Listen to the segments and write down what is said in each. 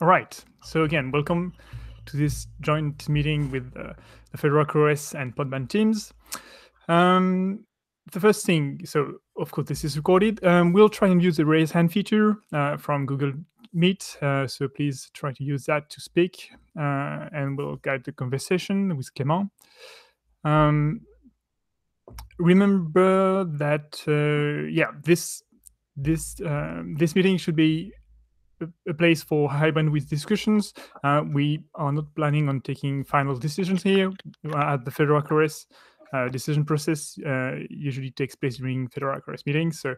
All right. So again, welcome to this joint meeting with uh, the Fedora CoreOS and Podman teams. Um, the first thing, so of course this is recorded. Um, we'll try and use the raise hand feature uh, from Google Meet. Uh, so please try to use that to speak, uh, and we'll guide the conversation with Clément. Um, remember that, uh, yeah, this this um, this meeting should be a place for high bandwidth discussions. Uh, we are not planning on taking final decisions here at the Fedora CoreOS. Uh, decision process uh, usually takes place during Fedora CoreOS meetings. So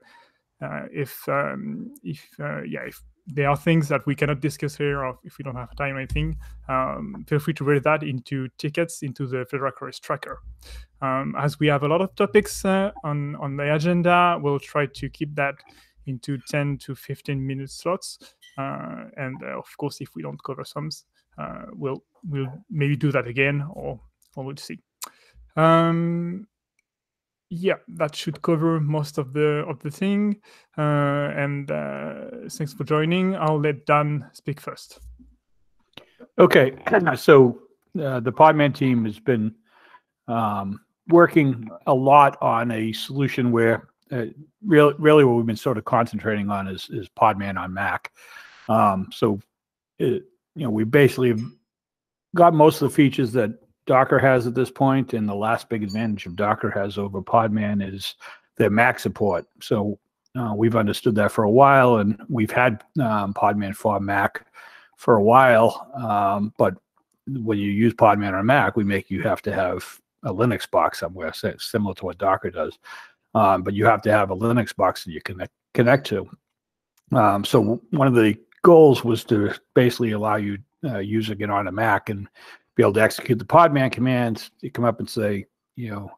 uh, if um, if uh, yeah if there are things that we cannot discuss here or if we don't have time or anything, um, feel free to write that into tickets into the Fedora CoreOS tracker. Um, as we have a lot of topics uh, on on the agenda, we'll try to keep that into 10 to 15 minute slots. Uh, and uh, of course, if we don't cover some, uh, we'll we'll maybe do that again, or or we'll see. Um, yeah, that should cover most of the of the thing. Uh, and uh, thanks for joining. I'll let Dan speak first. Okay, so uh, the Podman team has been um, working a lot on a solution where uh, really, really what we've been sort of concentrating on is is Podman on Mac. Um, so, it, you know, we basically got most of the features that Docker has at this point, and the last big advantage of Docker has over Podman is their Mac support. So uh, we've understood that for a while, and we've had um, Podman for Mac for a while. Um, but when you use Podman on Mac, we make you have to have a Linux box somewhere, similar to what Docker does um, but you have to have a Linux box that you connect connect to. Um, so one of the goals was to basically allow you uh, using it on a Mac and be able to execute the Podman commands. You come up and say, you know,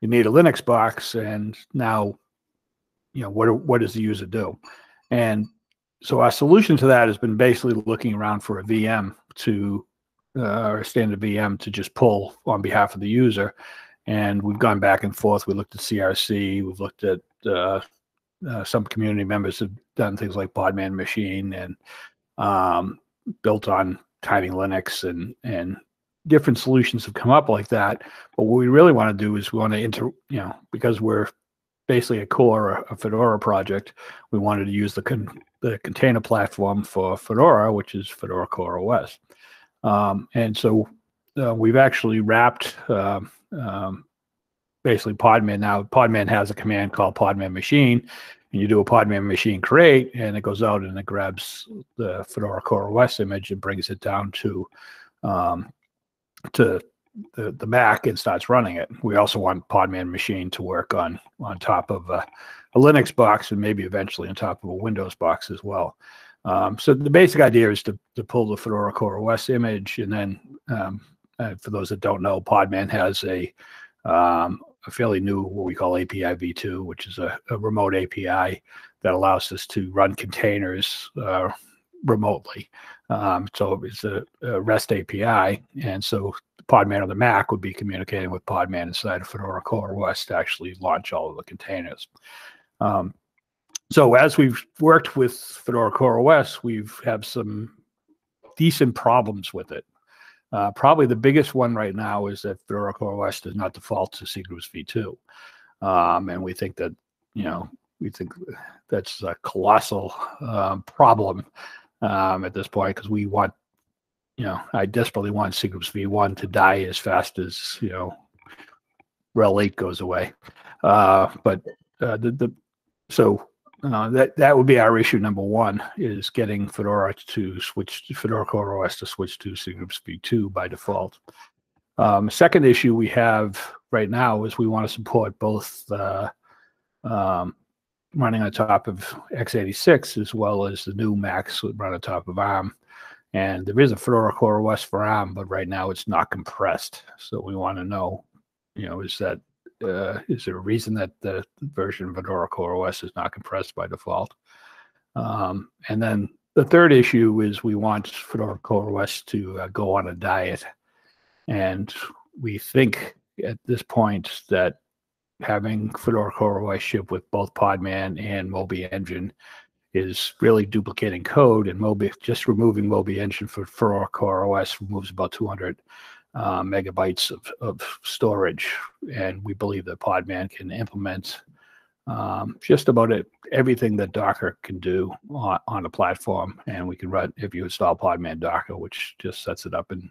you need a Linux box, and now, you know, what what does the user do? And so our solution to that has been basically looking around for a VM to uh, or a standard VM to just pull on behalf of the user and we've gone back and forth. We looked at CRC, we've looked at uh, uh, some community members have done things like Podman Machine and um, built on Tiny Linux and and different solutions have come up like that. But what we really want to do is we want to inter, you know, because we're basically a core, a Fedora project, we wanted to use the con- the container platform for Fedora, which is Fedora Core OS. Um, and so uh, we've actually wrapped uh, um, basically Podman. Now, Podman has a command called Podman Machine, and you do a Podman Machine create, and it goes out and it grabs the Fedora Core OS image and brings it down to um, to the, the Mac and starts running it. We also want Podman Machine to work on on top of a, a Linux box and maybe eventually on top of a Windows box as well. Um, so the basic idea is to, to pull the Fedora Core OS image and then um, uh, for those that don't know, Podman has a, um, a fairly new what we call API v2, which is a, a remote API that allows us to run containers uh, remotely. Um, so it's a, a, REST API, and so Podman on the Mac would be communicating with Podman inside of Fedora Core OS to actually launch all of the containers. Um, so as we've worked with Fedora Core OS, we've have some decent problems with it. Uh, probably the biggest one right now is that Fedora Core OS does not default to cgroups v2. Um, and we think that, you know, we think that's a colossal um, problem um, at this point because we want, you know, I desperately want cgroups v1 to die as fast as, you know, RHEL 8 goes away. Uh, but uh, the, the so uh, that that would be our issue number one is getting Fedora to switch Fedora Core OS to switch to cgroups v2 by default. Um, second issue we have right now is we want to support both uh, um, running on top of x86 as well as the new Macs run on top of ARM. And there is a Fedora Core OS for ARM, but right now it's not compressed. So we want to know, you know, is that uh, is there a reason that the version of Fedora Core OS is not compressed by default? Um, and then the third issue is we want Fedora Core OS to uh, go on a diet. And we think at this point that having Fedora Core OS ship with both Podman and Moby Engine is really duplicating code and Moby, just removing Moby engine for, for Core OS removes about 200 uh, megabytes of, of storage. And we believe that Podman can implement um, just about it, everything that Docker can do on, on a platform. And we can run, if you install Podman Docker, which just sets it up in,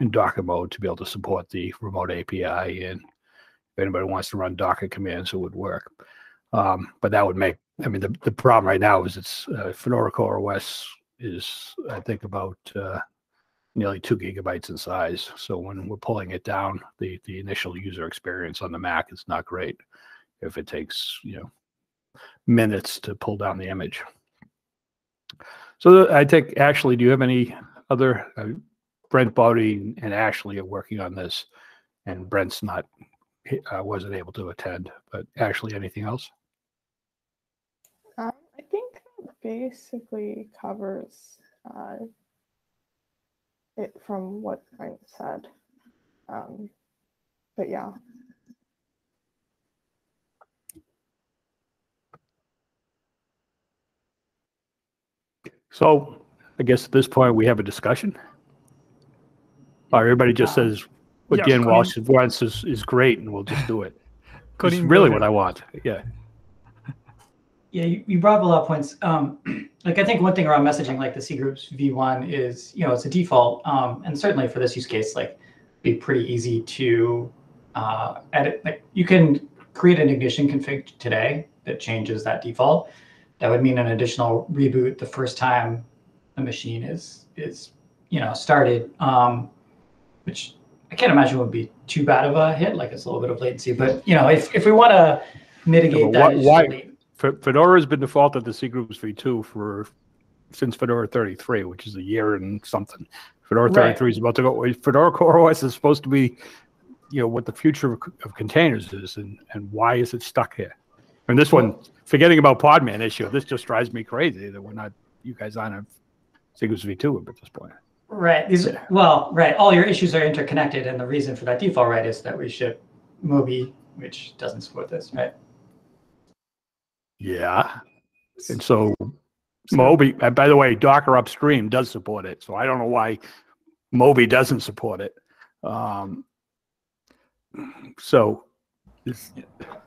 in Docker mode to be able to support the remote API. And if anybody wants to run Docker commands, it would work. Um, but that would make I mean, the, the problem right now is it's uh, Fedora Core OS is, I think, about uh, nearly two gigabytes in size. So when we're pulling it down, the the initial user experience on the Mac is not great. If it takes you know minutes to pull down the image. So I think Ashley, do you have any other? Uh, Brent Baude and Ashley are working on this, and Brent's not uh, wasn't able to attend. But Ashley, anything else? Um, I think that basically covers uh, it from what Frank said. Um, but yeah. So I guess at this point we have a discussion. Or everybody just says what Yeah, Dan Colin- Walsh wants is, is great and we'll just do it. It's really what I want. Yeah. Yeah, you, you brought up a lot of points. Um, like I think one thing around messaging, like the C groups V1 is, you know, it's a default. Um, and certainly for this use case, like be pretty easy to uh, edit. Like you can create an ignition config today that changes that default. That would mean an additional reboot the first time the machine is is you know started, um, which I can't imagine would be too bad of a hit. Like it's a little bit of latency, but you know, if if we want to mitigate but that, why- Fe- Fedora has been defaulted to C groups v2 for since Fedora 33, which is a year and something. Fedora Right. 33 is about to go. Fedora Core OS is supposed to be, you know, what the future of, of containers is, and and why is it stuck here? And this one, forgetting about Podman issue, this just drives me crazy that we're not, you guys aren't a C groups v2 at this point. Right. These Yeah. well, right. All your issues are interconnected, and the reason for that default right is that we ship Moby, which doesn't support this, right? Yeah. And so Moby, and by the way, Docker upstream does support it. So I don't know why Moby doesn't support it. Um, so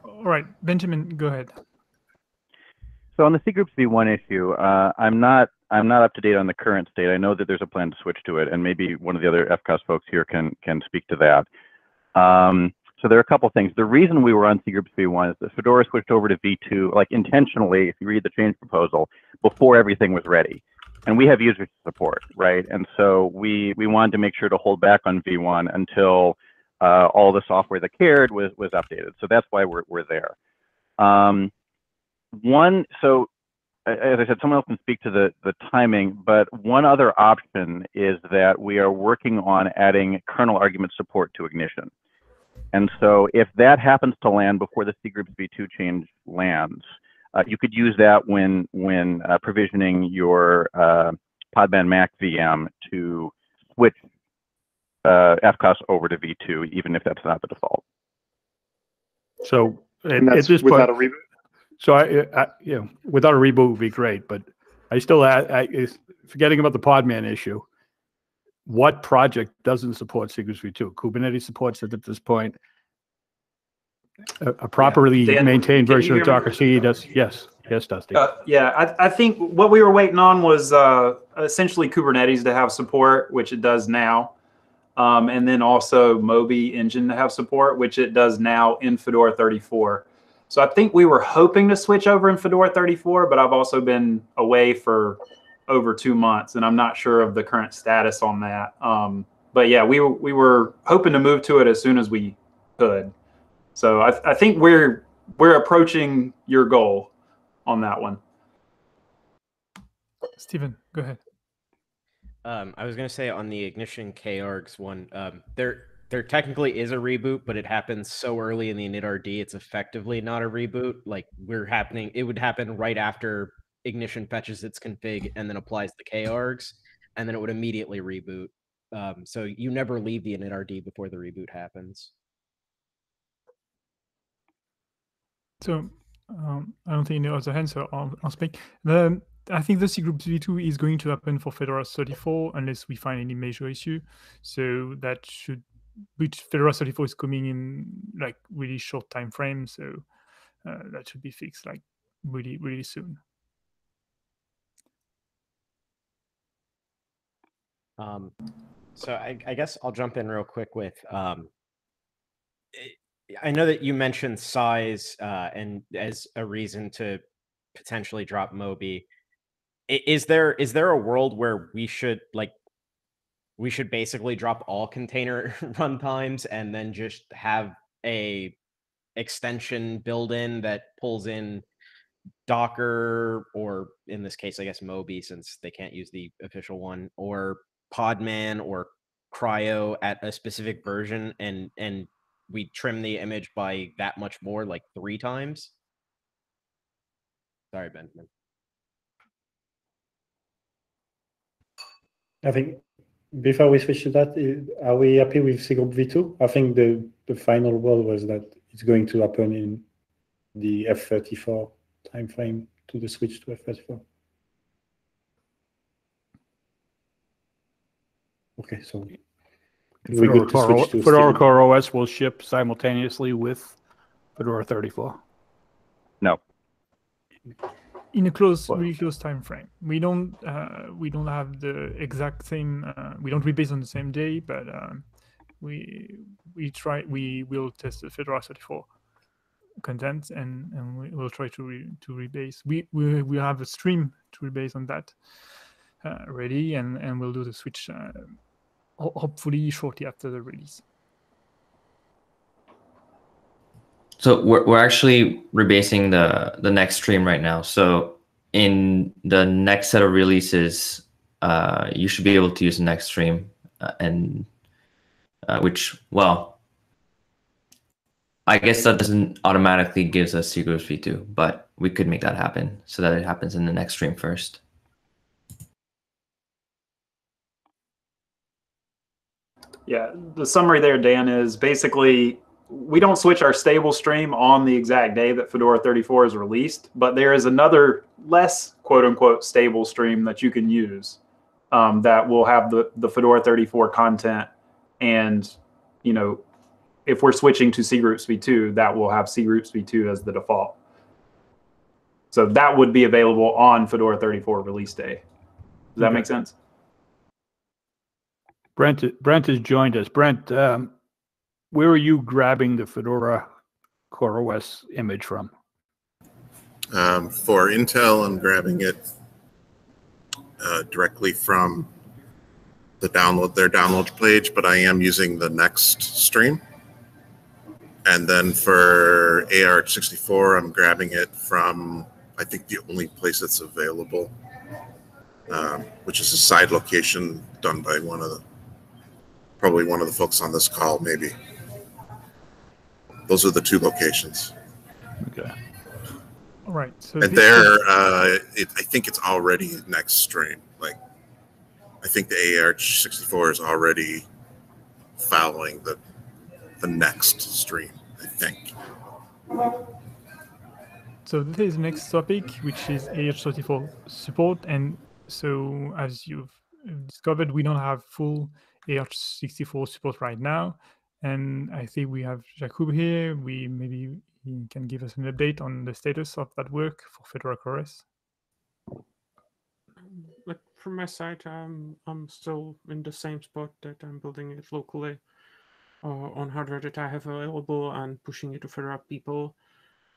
All right, Benjamin, go ahead. So on the C groups v1 issue, uh, I'm not I'm not up to date on the current state. I know that there's a plan to switch to it, and maybe one of the other FCOS folks here can can speak to that. Um, so there are a couple things. The reason we were on C groups v1 is that Fedora switched over to v2, like intentionally, if you read the change proposal, before everything was ready. And we have user support, right? And so we we wanted to make sure to hold back on v1 until uh, all the software that cared was was updated. So that's why we're we're there. Um, one, so as I said, someone else can speak to the, the timing, but one other option is that we are working on adding kernel argument support to Ignition. And so if that happens to land before the C groups v2 change lands, uh, you could use that when, when uh, provisioning your uh, Podman Mac VM to switch uh, FCOS over to v2, even if that's not the default. so at, And at that's this without point, a reboot. so I, I, you know, without a reboot would be great, but I still, I, I forgetting about the Podman issue. What project doesn't support groups v2? Kubernetes supports it at this point. A, a properly Dan, maintained version of? Docker C does, yes, yes, Dusty. Uh, yeah, I, I think what we were waiting on was uh, essentially Kubernetes to have support, which it does now. Um, and then also Moby engine to have support, which it does now in Fedora 34. So I think we were hoping to switch over in Fedora 34, but I've also been away for over two months, and I'm not sure of the current status on that. Um, but yeah, we were, we were hoping to move to it as soon as we could. So I, I think we're we're approaching your goal on that one. Stephen, go ahead. Um, I was gonna say on the ignition KARGs one, um, there there technically is a reboot, but it happens so early in the initrd, it's effectively not a reboot. Like we're happening, it would happen right after ignition fetches its config and then applies the KARGs, and then it would immediately reboot. Um, so you never leave the initrd before the reboot happens. So Um, I don't think any other hands, so I'll, I'll speak. The, I think the C group v2 is going to happen for Fedora 34 unless we find any major issue. So that should, which Fedora 34 is coming in like really short time frame. So uh, that should be fixed like really, really soon. Um, so I, I guess I'll jump in real quick with um, I know that you mentioned size uh, and as a reason to potentially drop Moby. Is there is there a world where we should like we should basically drop all container runtimes and then just have a extension built in that pulls in Docker or in this case, I guess Moby since they can't use the official one or Podman or CRI-O at a specific version and and we trim the image by that much more, like three times. Sorry, Benjamin. I think before we switch to that, are we happy with cgroup v2? I think the, the final word was that it's going to happen in the F34 timeframe to the switch to F34. Okay, so we Fedora, Core, Fedora Core OS will ship simultaneously with Fedora 34. No. In a close, really close time frame. We don't, uh, we don't have the exact same. Uh, we don't rebase on the same day, but um, we we try. We will test the Fedora 34 content, and and we will try to re, to rebase. We we we have a stream to rebase on that uh, ready, and and we'll do the switch uh, hopefully shortly after the release. So we're, we're actually rebasing the the next stream right now. So in the next set of releases, uh, you should be able to use the next stream, uh, and uh, which well, I guess that doesn't automatically gives us cgroups v2, but we could make that happen so that it happens in the next stream first. Yeah, the summary there, Dan, is basically we don't switch our stable stream on the exact day that Fedora 34 is released, but there is another less quote unquote stable stream that you can use um, that will have the, the Fedora 34 content. And, you know, if we're switching to cgroups v2, that will have cgroups v2 as the default. So that would be available on Fedora 34 release day. Does that okay. make sense? Brent, Brent has joined us. Brent, um, where are you grabbing the Fedora CoreOS image from? Um, for Intel, I'm grabbing it uh, directly from the download their download page, but I am using the next stream. And then for AArch64, I'm grabbing it from I think the only place that's available, um, which is a side location done by one of the probably one of the folks on this call, maybe. Those are the two locations. Okay. All right. So and there, uh, it, I think it's already next stream. Like, I think the AArch64 is already following the the next stream. I think. So this is the next topic, which is AArch64 support. And so as you've discovered, we don't have full AArch64 support right now. And I think we have Jakub here. We maybe he can give us an update on the status of that work for Fedora CoreOS. Like from my side, I'm I'm still in the same spot that I'm building it locally uh, on hardware that I have available and pushing it to Fedora people.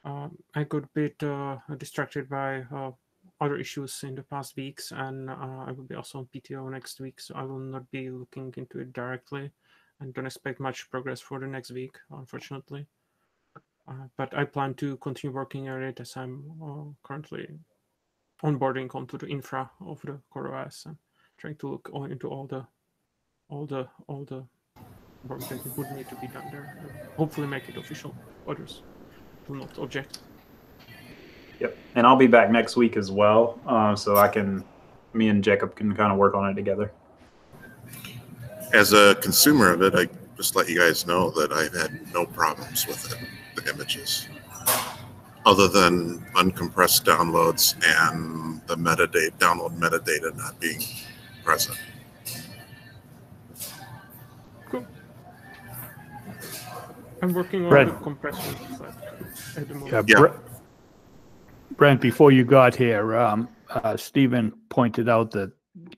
Um, I got a bit uh, distracted by uh, other issues in the past weeks, and uh, I will be also on PTO next week, so I will not be looking into it directly, and don't expect much progress for the next week, unfortunately. Uh, but I plan to continue working on it as I'm uh, currently onboarding onto the infra of the CoreOS and trying to look into all the all the all the work that would need to be done there. hopefully, make it official. Others will not object. Yep. And I'll be back next week as well. Uh, so I can, me and Jakub can kind of work on it together. As a consumer of it, I just let you guys know that I've had no problems with it, the images. other than uncompressed downloads and the metadata, download metadata not being present. Cool. I'm working on Brent. the compression side at the moment. Yeah, Yeah. Bre- Brent, before you got here, um, uh, Stephen pointed out that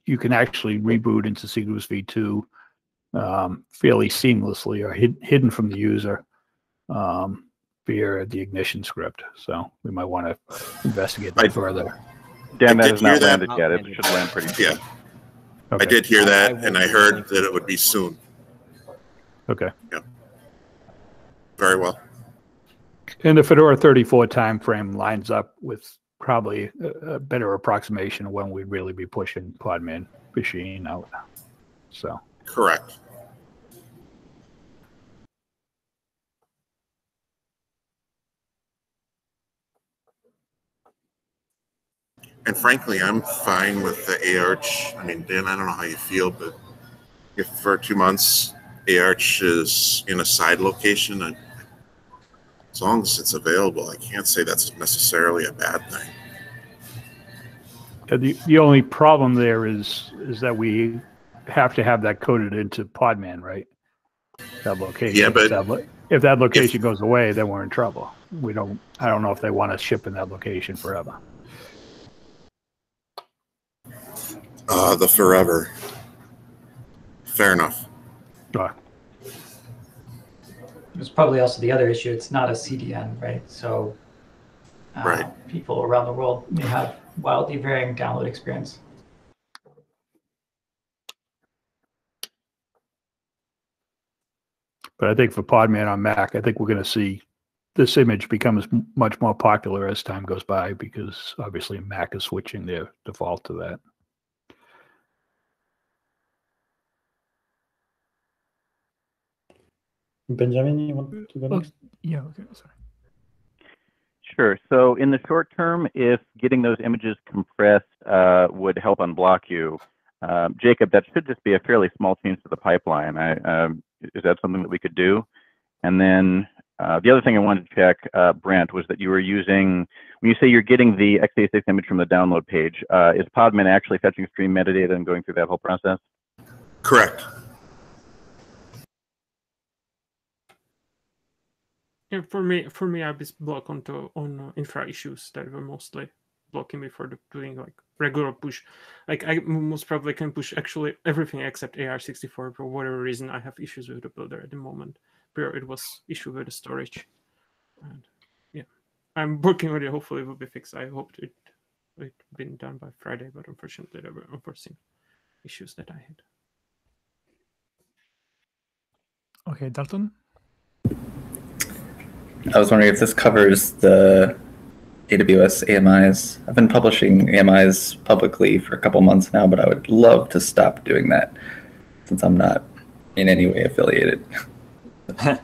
you can actually reboot into Cgroups v2 um, fairly seamlessly or hid, hidden from the user um, via the ignition script. So we might want to investigate that I- further. Dan, I that has not that. landed yet. It should land pretty soon. Yeah, I did hear that, and I heard that it would be soon. Okay. Yeah. Very well. And the Fedora 34 timeframe lines up with probably a, a better approximation of when we'd really be pushing Podman machine out. So. Correct. And frankly, I'm fine with the ARCH. I mean, Dan, I don't know how you feel, but if for two months ARCH is in a side location, and as long as it's available, I can't say that's necessarily a bad thing. Uh, The, the only problem there is, is that we have to have that coded into Podman, right? That location. Yeah, If but that lo- If that location goes away, then we're in trouble. We don't, I don't know if they want to ship in that location forever. Uh, the forever. Fair enough. There's probably also the other issue. It's not a CDN, right? So uh, Right. people around the world may have wildly varying download experience. But I think for Podman on Mac, I think we're going to see this image becomes m- much more popular as time goes by because obviously Mac is switching their default to that. Benjamin, you want to go Oh, next? yeah, okay, sorry. Sure. So in the short term, if getting those images compressed uh, would help unblock you, um, Jakub, that should just be a fairly small change to the pipeline. I, um, is that something that we could do? And then uh, the other thing I wanted to check, uh, Brent, was that you were using, when you say you're getting the x86 image from the download page, uh, is Podman actually fetching stream metadata and going through that whole process? Correct. Yeah, for me, for me, I was blocked onto on uh, infra issues that were mostly blocking me for the, doing like regular push. Like I most probably can push actually everything except AArch64 for whatever reason. I have issues with the builder at the moment. Where it was issue with the storage, and yeah, I'm working on it. Hopefully, it will be fixed. I hoped it it been done by Friday, but unfortunately, there were unforeseen issues that I had. Okay, Dalton. I was wondering if this covers the AWS AMIs. I've been publishing AMIs publicly for a couple months now, but I would love to stop doing that since I'm not in any way affiliated.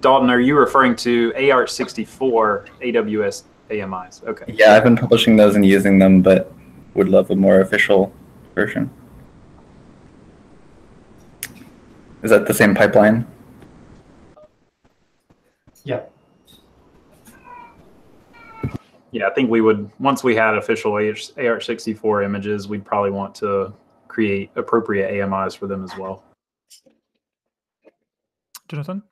Dalton, are you referring to AArch64 AWS AMIs? Okay. Yeah, I've been publishing those and using them, but would love a more official version. Is that the same pipeline? Yep. Yeah, I think we would, once we had official AArch64 images, we'd probably want to create appropriate AMIs for them as well. Jonathan?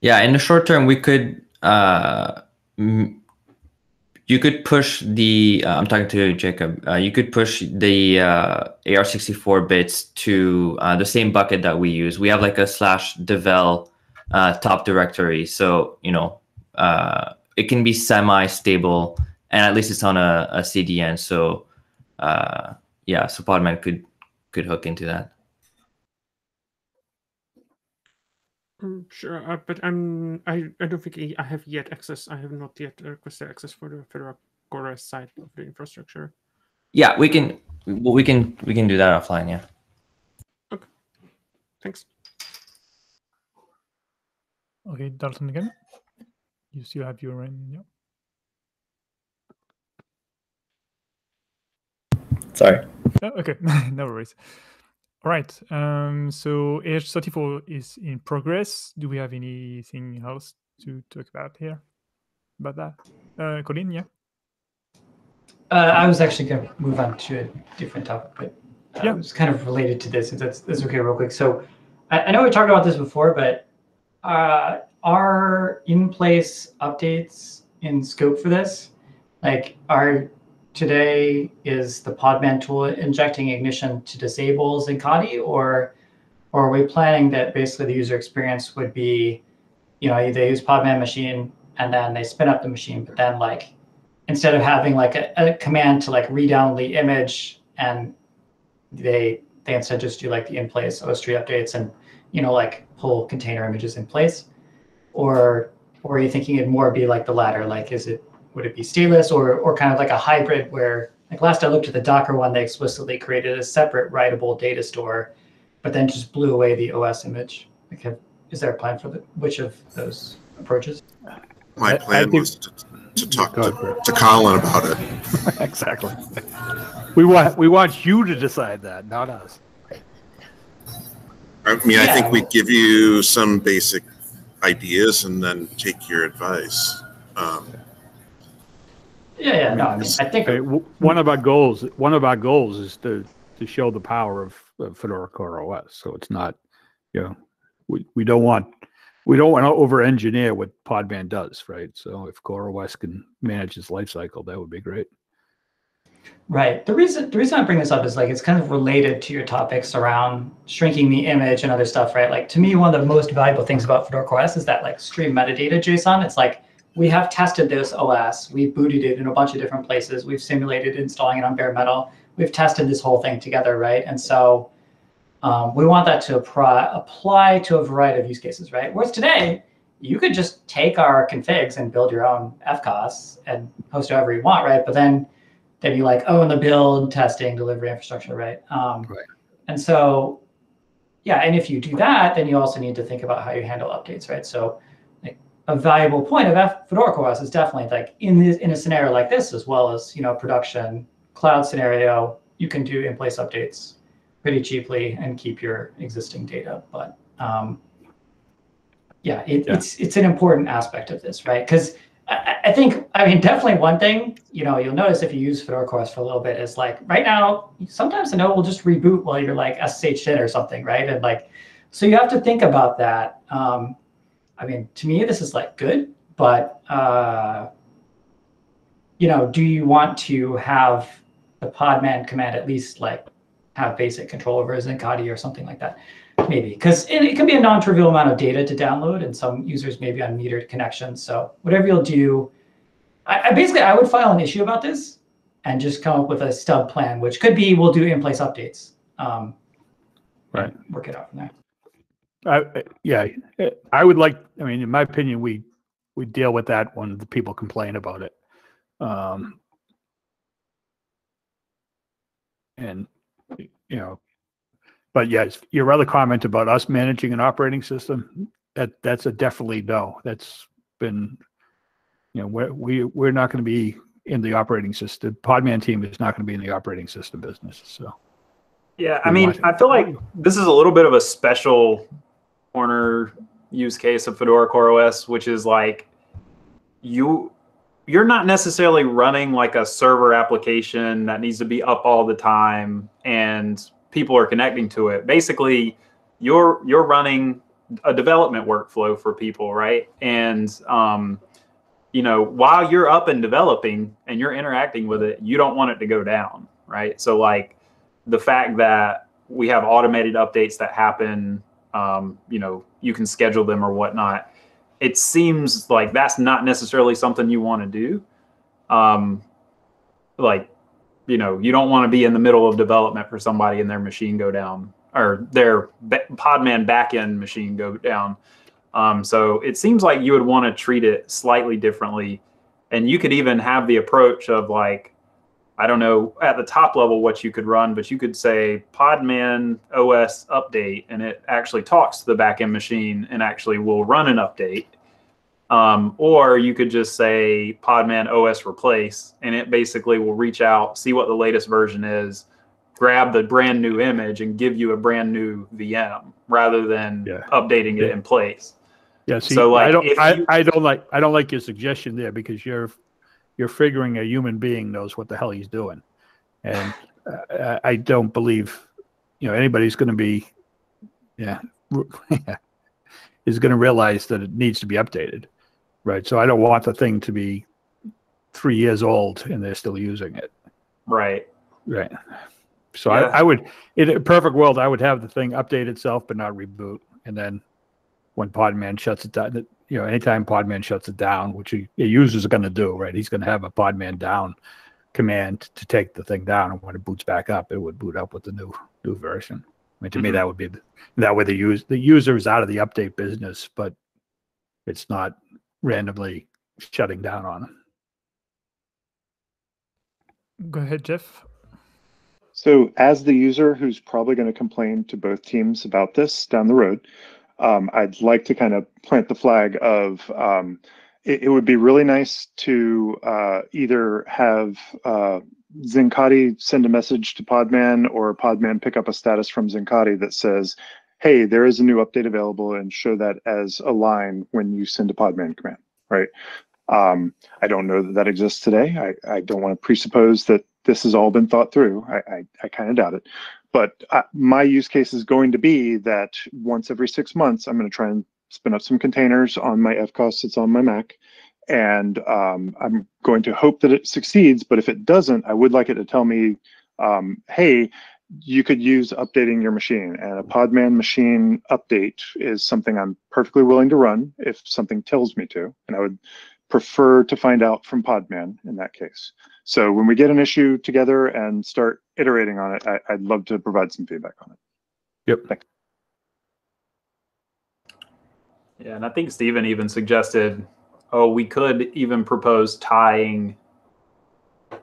Yeah, in the short term, we could uh, you could push the. Uh, I'm talking to Jakub. Uh, you could push the uh, AR64 bits to uh, the same bucket that we use. We have like a slash devel uh, top directory, so you know uh, it can be semi-stable, and at least it's on a, a CDN. So uh, yeah, so Podman could could hook into that. Mm, Sure, uh, but I'm I, I don't think I- I have yet access. I have not yet requested access for the Fedora Core side of the infrastructure. Yeah, we can. Well, we can we can do that offline. Yeah. Okay. Thanks. Okay, Dalton again. You still have your um, yeah. Sorry. Oh, okay, no worries. All right. Um, so AArch64 is in progress. Do we have anything else to talk about here? about that. Uh, Colin, yeah. Uh, I was actually going to move on to a different topic, but uh, Yeah. it's kind of related to this. If that's that's okay, real quick. So, I, I know we talked about this before, but uh, are in place updates in scope for this? Like, are today is the Podman tool injecting ignition to disable Zincati, or or are we planning that basically the user experience would be, you know, they use Podman machine and then they spin up the machine, but then like instead of having like a, a command to like redownload the image and they they instead just do like the in place OSTree updates and you know like pull container images in place or or are you thinking it'd more be like the latter like is it would it be stateless or or kind of like a hybrid where like last I looked at the Docker one they explicitly created a separate writable data store but then just blew away the OS image like have, is there a plan for the which of those approaches My I- I plan think- was to, to talk to, to Colin about it. exactly. We want we want you to decide that, not us. I mean, I think we give you some basic ideas and then take your advice. Um, yeah yeah no I mean I think Okay, one of our goals one of our goals is to to show the power of, of Fedora Core OS. So it's not, you know, we, we don't want we don't want to over engineer what Podman does, right? So if Core OS can manage its life cycle, that would be great. Right. The reason the reason I bring this up is like it's kind of related to your topics around shrinking the image and other stuff, right? Like to me, one of the most valuable things about Fedora CoreOS is that like stream metadata JSON. It's like we have tested this OS, we've booted it in a bunch of different places, we've simulated installing it on bare metal, we've tested this whole thing together, right? And so um, we want that to apply apply to a variety of use cases, right? Whereas today, you could just take our configs and build your own FCOS and host however you want, right? But then then you like own the build, testing, delivery infrastructure, right? Um, Right. And so, yeah, and if you do that, then you also need to think about how you handle updates, right? So, like a valuable point of F- Fedora CoreOS is definitely like in this in a scenario like this, as well as you know production cloud scenario, you can do in place updates pretty cheaply and keep your existing data. But um, yeah, it, Yeah. it's it's an important aspect of this, right? Because I, I- think I mean definitely one thing you know you'll notice if you use Fedora CoreOS for a little bit is like right now sometimes the node will just reboot while you're like SSH in or something, right? And like so you have to think about that. Um, I mean, to me this is like good, but uh, you know, do you want to have the podman command at least like have basic control over Zincati or something like that? Maybe because it, can be a non-trivial amount of data to download, and some users may be on metered connections. So whatever you'll do, I, I basically I would file an issue about this and just come up with a stub plan, which could be we'll do in-place updates. Um, Right. Work it out from there. I, yeah, I would like, I mean, in my opinion, we, we deal with that when the people complain about it. Um, and, you know, but yes, your other comment about us managing an operating system, that, that's a definitely no. That's been, you know, we're, we, we're not going to be in the operating system. Podman team is not going to be in the operating system business. So, Yeah, I mean. I feel like this is a little bit of a special corner use case of Fedora CoreOS, which is like you you're not necessarily running like a server application that needs to be up all the time and people are connecting to it. Basically, you're you're running a development workflow for people, right? And um, you know, while you're up and developing and you're interacting with it, you don't want it to go down, right? So like the fact that we have automated updates that happen, um, you know, you can schedule them or whatnot. It seems like that's not necessarily something you want to do. Um, like, you know, you don't want to be in the middle of development for somebody and their machine go down or their Podman backend machine go down. Um, so it seems like you would want to treat it slightly differently. And you could even have the approach of like, I don't know at the top level what you could run, but you could say Podman OS update, and it actually talks to the backend machine and actually will run an update. Um, or you could just say Podman OS replace, and it basically will reach out, see what the latest version is, grab the brand new image, and give you a brand new VM rather than Yeah. updating it in place. Yeah, see, So, I like, don't, I, you- I don't like, I don't like your suggestion there because you're, you're figuring a human being knows what the hell he's doing. And uh, I don't believe, you know, anybody's going to be, yeah, is going to realize that it needs to be updated. Right. So I don't want the thing to be three years old and they're still using it. Right. Right. So Yeah. I, I would, in a perfect world, I would have the thing update itself but not reboot. And then when Podman shuts it down, you know, anytime Podman shuts it down, which a user's going to do, right? He's going to have a Podman down command to take the thing down, and when it boots back up, it would boot up with the new new version. I mean, to me, Mhm. that would be that way the use the user is out of the update business, but it's not randomly shutting down on them. Go ahead, Jeff. So, as the user who's probably going to complain to both teams about this down the road, um, I'd like to kind of plant the flag of um, it, it would be really nice to uh, either have uh, Zincati send a message to Podman or Podman pick up a status from Zincati that says, hey, there is a new update available and show that as a line when you send a Podman command, right? Um, I don't know that that exists today. I, I don't want to presuppose that this has all been thought through. I, I, I kind of doubt it. But uh, my use case is going to be that once every six months, I'm going to try and spin up some containers on my FCOS that's on my Mac. And um, I'm going to hope that it succeeds. But if it doesn't, I would like it to tell me, um, hey, you could use updating your machine. And a Podman machine update is something I'm perfectly willing to run if something tells me to. And I would prefer to find out from Podman in that case. So when we get an issue together and start iterating on it, I, I'd love to provide some feedback on it. Yep. Thanks. Yeah, and I think Stephen even suggested, oh, we could even propose tying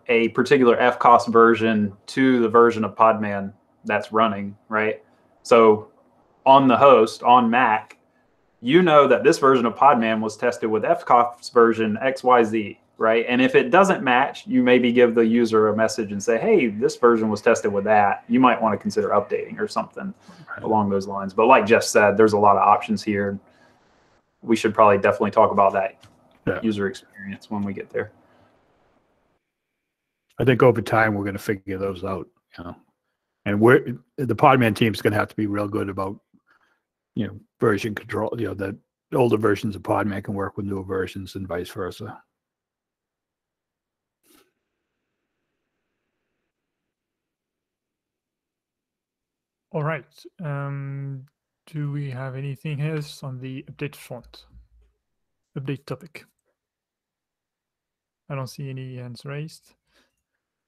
a particular FCOS version to the version of Podman that's running, right? So on the host on Mac, you know that this version of Podman was tested with FCOS version XYZ, right? And if it doesn't match, you maybe give the user a message and say, hey, this version was tested with that. You might want to consider updating or something along those lines. But like Jeff said, there's a lot of options here. We should probably definitely talk about that Yeah. user experience when we get there. I think over time we're going to figure those out. You know, and we're the Podman team is going to have to be real good about you know version control. You know that older versions of Podman can work with newer versions and vice versa. All right. Um, do we have anything else on the update front? Update topic. I don't see any hands raised.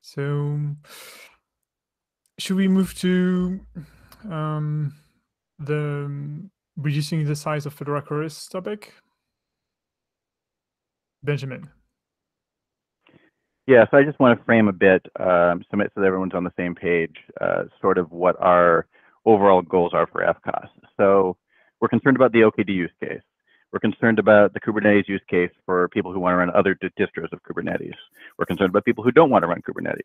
So, should we move to um, the reducing the size of Fedora CoreOS topic? Benjamin. Yeah, so I just want to frame a bit, submit so that everyone's on the same page, uh, sort of what our overall goals are for FCOS. So we're concerned about the OKD use case. We're concerned about the Kubernetes use case for people who want to run other di- distros of Kubernetes. We're concerned about people who don't want to run Kubernetes.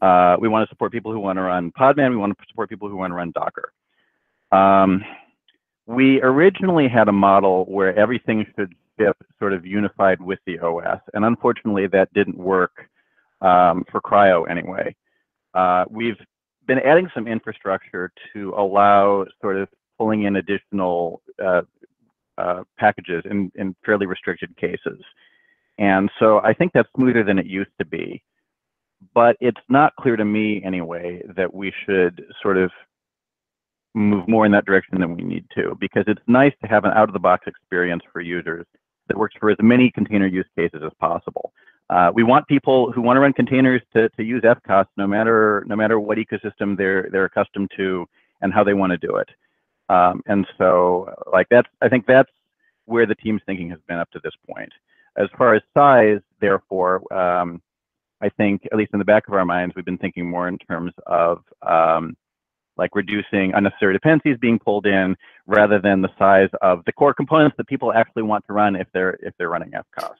Uh, we want to support people who want to run Podman. We want to support people who want to run Docker. Um, we originally had a model where everything should ship sort of unified with the OS, and unfortunately that didn't work um, for CRI-O anyway. Uh, we've been adding some infrastructure to allow sort of pulling in additional uh, uh, packages in, in fairly restricted cases. And so I think that's smoother than it used to be. But it's not clear to me anyway that we should sort of move more in that direction than we need to, because it's nice to have an out of the box experience for users that works for as many container use cases as possible. Uh, we want people who want to run containers to, to use FCOS no matter no matter what ecosystem they're they're accustomed to and how they want to do it. Um, and so, like that's I think that's where the team's thinking has been up to this point. As far as size, therefore, um, I think at least in the back of our minds, we've been thinking more in terms of um, like reducing unnecessary dependencies being pulled in rather than the size of the core components that people actually want to run if they're if they're running FCOS.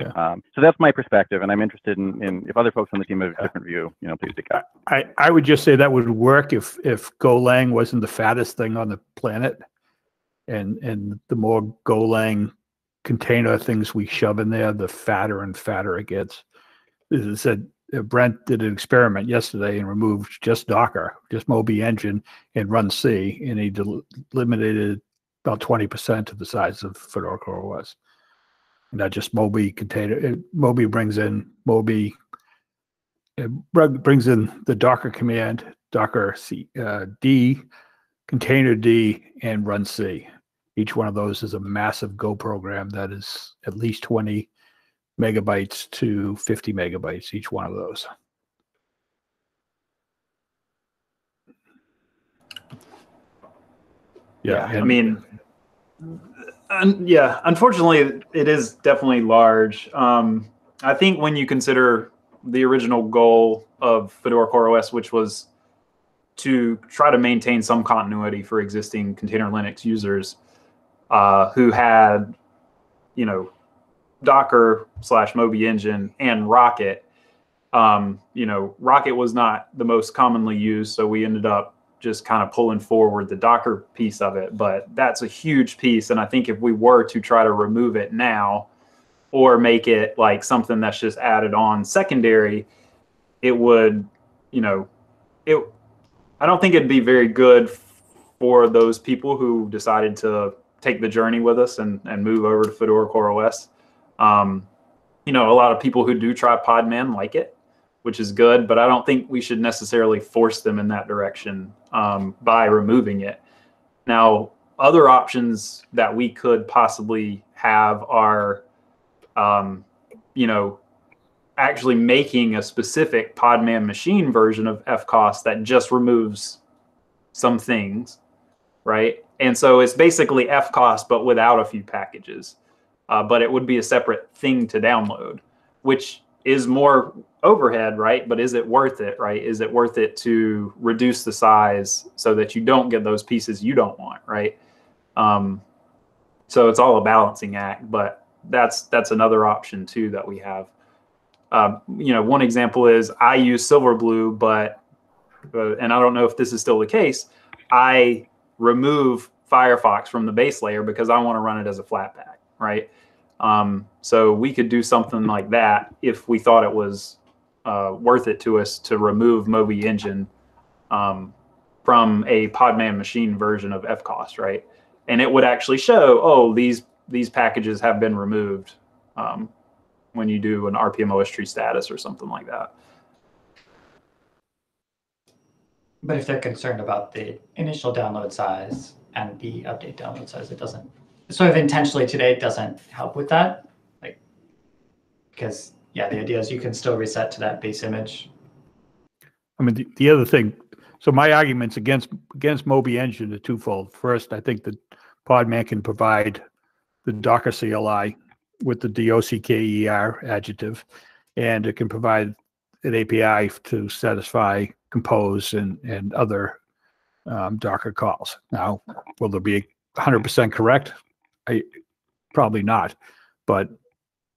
Yeah. Um, so that's my perspective, and I'm interested in, in if other folks on the team have a different view, you know, please speak up. I, I would just say that would work if if Golang wasn't the fattest thing on the planet, and and the more Golang container things we shove in there, the fatter and fatter it gets. As I said, uh, Brent did an experiment yesterday and removed just Docker, just Moby Engine, and runc, and he del- eliminated about twenty percent of the size of Fedora Core That just Moby container. It, Moby brings in Moby. It brings in the Docker command, Docker C, uh, D, containerd, and runc. Each one of those is a massive Go program that is at least 20 megabytes to 50 megabytes, each one of those. Yeah, I and- mean, yeah. Unfortunately, it is definitely large. Um, I think when you consider the original goal of Fedora CoreOS, which was to try to maintain some continuity for existing container Linux users uh, who had, you know, Docker slash Moby Engine and Rocket. Um, you know, Rocket was not the most commonly used, so we ended up just kind of pulling forward the Docker piece of it. But that's a huge piece, and I think if we were to try to remove it now, or make it like something that's just added on secondary, it would, you know, it. I don't think it'd be very good for those people who decided to take the journey with us and and move over to Fedora CoreOS. Um, you know, a lot of people who do try Podman like it, which is good, but I don't think we should necessarily force them in that direction um, by removing it. Now, other options that we could possibly have are, um, you know, actually making a specific Podman machine version of FCOS that just removes some things, right? And so it's basically FCOS, but without a few packages. Uh, but it would be a separate thing to download, which is more overhead, right? But is it worth it, right? Is it worth it to reduce the size so that you don't get those pieces you don't want, right? Um, so it's all a balancing act, but that's that's another option too that we have. Um, you know, one example is I use Silverblue, but uh, and I don't know if this is still the case. I remove Firefox from the base layer because I want to run it as a Flatpak, right? Um, so we could do something like that if we thought it was uh, worth it to us to remove Moby Engine um, from a Podman machine version of FCOS, right? And it would actually show, oh, these these packages have been removed um, when you do an rpm-ostree status or something like that. But if they're concerned about the initial download size and the update download size, it doesn't sort of intentionally today doesn't help with that. Like because yeah, the idea is you can still reset to that base image. I mean, the, the other thing, so my arguments against against Moby Engine are twofold. First, I think that Podman can provide the Docker CLI with the DOCKER adjective, and it can provide an API to satisfy compose and and other um, Docker calls. Now, will there be 100% correct? I probably not, but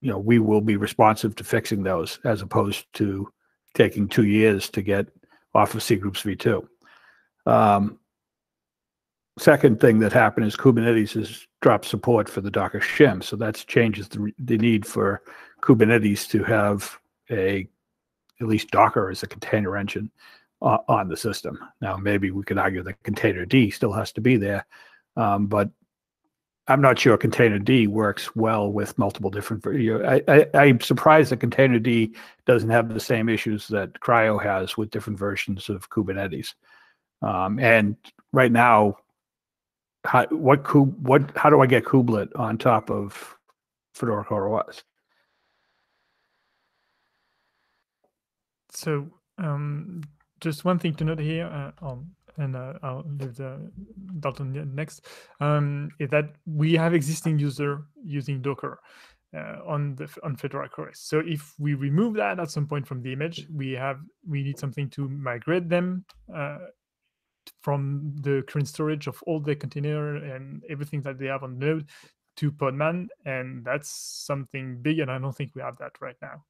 you know we will be responsive to fixing those as opposed to taking two years to get off of cgroups v2 um, second thing that happened is kubernetes has dropped support for the docker shim so that changes the, the need for kubernetes to have a at least docker as a container engine uh, on the system. Now maybe we could argue that containerd still has to be there um, but I'm not sure containerd works well with multiple different. I, I, am surprised that containerd doesn't have the same issues that CRI-O has with different versions of Kubernetes. Um, and right now, how, what what how do I get kubelet on top of Fedora CoreOS? So um, just one thing to note here. Uh, um, and uh, I'll leave the Dalton next, um, is that we have existing user using Docker uh, on the on Fedora CoreOS. So if we remove that at some point from the image, we have we need something to migrate them uh, from the current storage of all the container and everything that they have on Node to Podman, and that's something big, and I don't think we have that right now.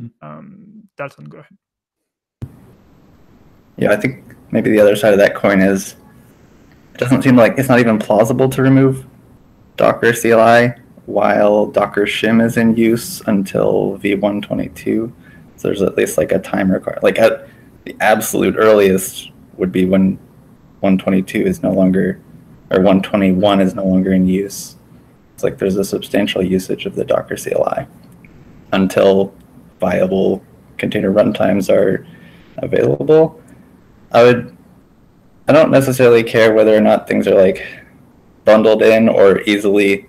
Mm. Um, Dalton, go ahead. Yeah, I think maybe the other side of that coin is it doesn't seem like it's not even plausible to remove Docker CLI while Docker shim is in use until v122. So there's at least like a time required. Like at the absolute earliest would be when 122 is no longer, or 121 is no longer in use. It's like there's a substantial usage of the Docker CLI until viable container runtimes are available. I would, I don't necessarily care whether or not things are like bundled in or easily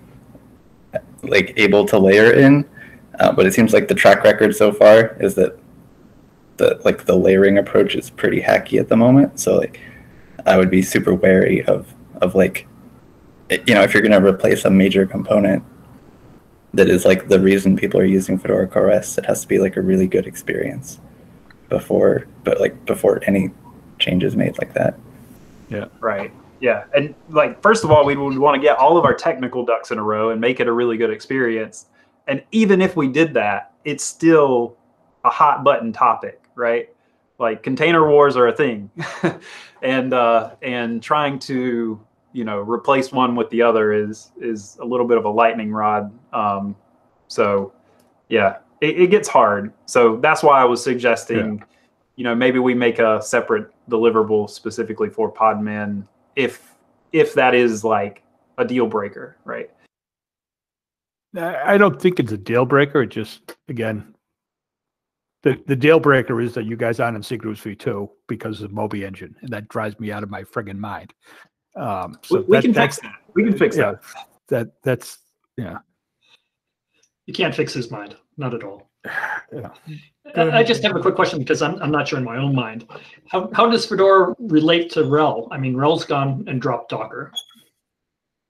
like able to layer in. Uh, but it seems like the track record so far is that the like the layering approach is pretty hacky at the moment. So like I would be super wary of of like you know if you're going to replace a major component that is like the reason people are using Fedora CoreOS, it has to be like a really good experience before but like before any changes made like that. Yeah. Right. Yeah. And like, first of all, we would want to get all of our technical ducks in a row and make it a really good experience. And even if we did that, it's still a hot button topic, right? Like container wars are a thing. and uh and trying to, you know, replace one with the other is is a little bit of a lightning rod. Um so yeah, it, it gets hard. So that's why I was suggesting, you know, maybe we make a separate deliverable specifically for Podman if if that is like a deal breaker, right? I I don't think it's a deal breaker. It just again, the the deal breaker is that you guys aren't in cgroups v2 because of Moby Engine, and that drives me out of my friggin' mind. Um, so we, we that- can that's- fix that. We can fix yeah, that. That that's yeah. You can't fix his mind, not at all. Yeah. I I just have a quick question because I'm, I'm not sure in my own mind. How, how does Fedora relate to RHEL? I mean, RHEL's gone and dropped Docker,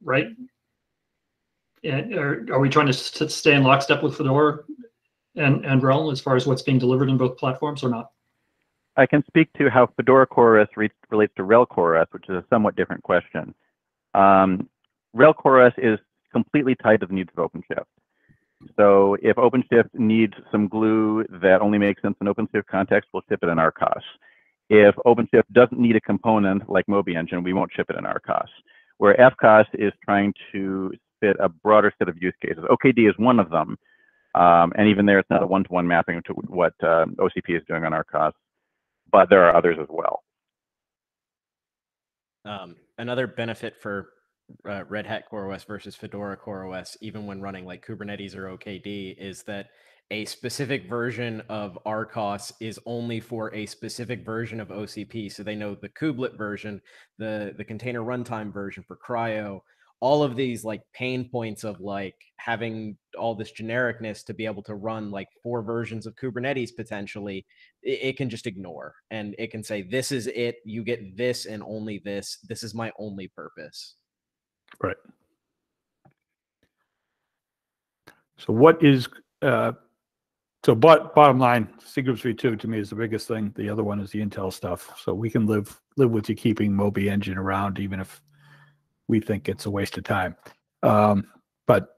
right? And are, are we trying to stay in lockstep with Fedora and, and RHEL as far as what's being delivered in both platforms or not? I can speak to how Fedora CoreOS re- relates to RHEL CoreOS, which is a somewhat different question. Um, RHEL CoreOS is completely tied to the needs of OpenShift. So if OpenShift needs some glue that only makes sense in OpenShift context, we'll ship it in RCOS. If OpenShift doesn't need a component like Moby Engine, we won't ship it in RCOS. Where FCOS is trying to fit a broader set of use cases. OKD is one of them. Um, and even there, it's not a one-to-one mapping to what uh, OCP is doing on RCOS but there are others as well. Um, another benefit for uh, Red Hat CoreOS versus Fedora CoreOS, even when running like Kubernetes or OKD, is that a specific version of RCOS is only for a specific version of OCP. So they know the kubelet version, the the container runtime version for CRI-O, all of these like pain points of like having all this genericness to be able to run like four versions of Kubernetes potentially, it, it can just ignore and it can say, this is it. You get this and only this. This is my only purpose. Right. So what is uh so but bottom line, cgroups v2 to me is the biggest thing. The other one is the Intel stuff. So we can live live with you keeping Moby engine around even if we think it's a waste of time. Um but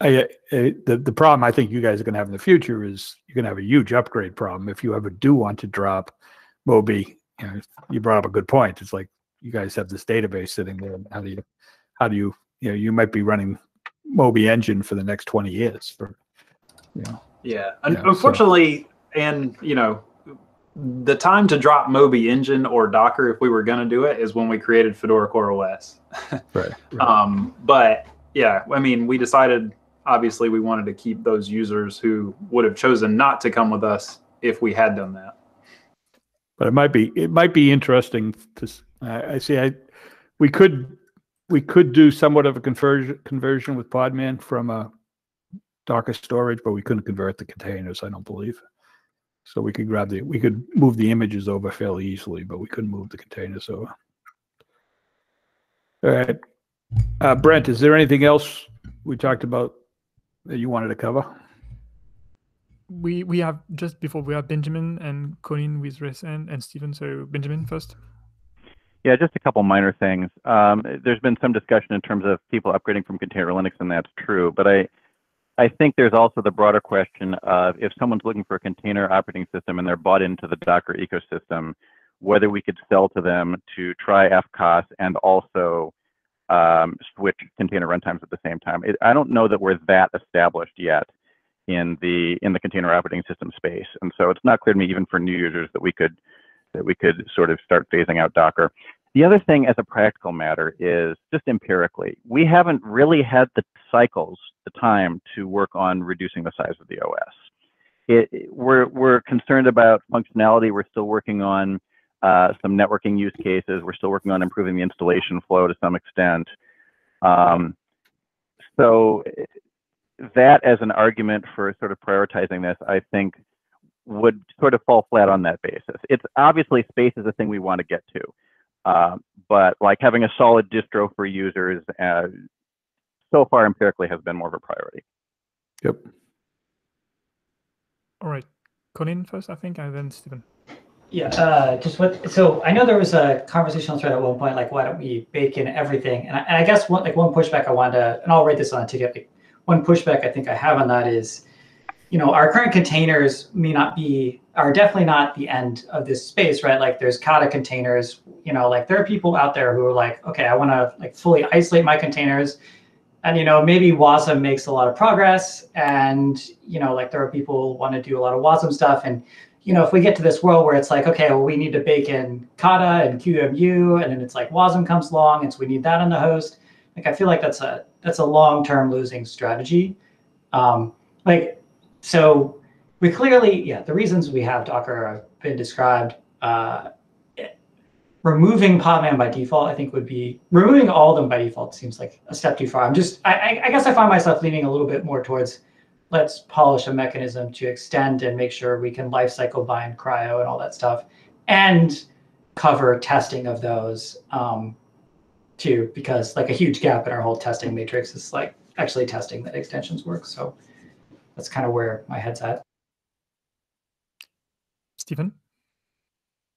I, I the the problem I think you guys are going to have in the future is you're going to have a huge upgrade problem if you ever do want to drop Moby. You know, you brought up a good point. It's like you guys have this database sitting there. How do you how do you you know you might be running Moby engine for the next 20 years for you know Yeah. Yeah, so- Unfortunately, and you know, the time to drop Moby Engine or Docker, if we were going to do it, is when we created Fedora CoreOS. right, Um, but yeah, I mean, we decided obviously we wanted to keep those users who would have chosen not to come with us if we had done that. but it might be it might be interesting to I see I we could we could do somewhat of a conversion conversion with Podman from a Docker storage, but we couldn't convert the containers, I don't believe. So we could grab the we could move the images over fairly easily, but we couldn't move the containers over. All right. Uh, Brent, is there anything else we talked about that you wanted to cover? We we have just before we have Benjamin and Colin with Rest and, and Stephen. So Benjamin first. Yeah, just a couple minor things. Um, there's been some discussion in terms of people upgrading from container Linux, and that's true. But I, I think there's also the broader question of if someone's looking for a container operating system and they're bought into the Docker ecosystem, whether we could sell to them to try FCOS and also um, switch container runtimes at the same time. It, I don't know that we're that established yet in the in the container operating system space, and so it's not clear to me even for new users that we could that we could sort of start phasing out Docker. The other thing, as a practical matter, is just empirically, we haven't really had the cycles, the time to work on reducing the size of the OS. It, we're we're concerned about functionality. We're still working on uh, some networking use cases. We're still working on improving the installation flow to some extent. Um, so that as an argument for sort of prioritizing this, I think would sort of fall flat on that basis. It's obviously space is a thing we want to get to, uh, but like having a solid distro for users uh, so far empirically has been more of a priority. Yep. All right, Colin first, I think, and then Stephen. Yeah, uh, just what, so I know there was a conversational thread at one point, like, why don't we bake in everything? And I, and I guess one, like one pushback I wanted to, and I'll write this on a ticket, like, one pushback I think I have on that is, you know, our current containers may not be, are definitely not the end of this space, right? Like there's Kata containers, you know, like there are people out there who are like, okay, I want to like fully isolate my containers. And, you know, maybe WASM makes a lot of progress and, you know, like there are people who want to do a lot of WASM stuff. And, you know, if we get to this world where it's like, okay, well, we need to bake in Kata and QEMU, and then it's like WASM comes along, and so we need that on the host. Like, I feel like that's a that's a long-term losing strategy. Um, like, so we clearly, yeah, the reasons we have Docker have been described. Uh, removing Podman by default, I think would be removing all of them by default seems like a step too far. I'm just, I, I guess I find myself leaning a little bit more towards let's polish a mechanism to extend and make sure we can lifecycle bind CRI-O and all that stuff, and cover testing of those um, too, because like a huge gap in our whole testing matrix is like actually testing that extensions work. So that's kind of where my head's at. Stephen?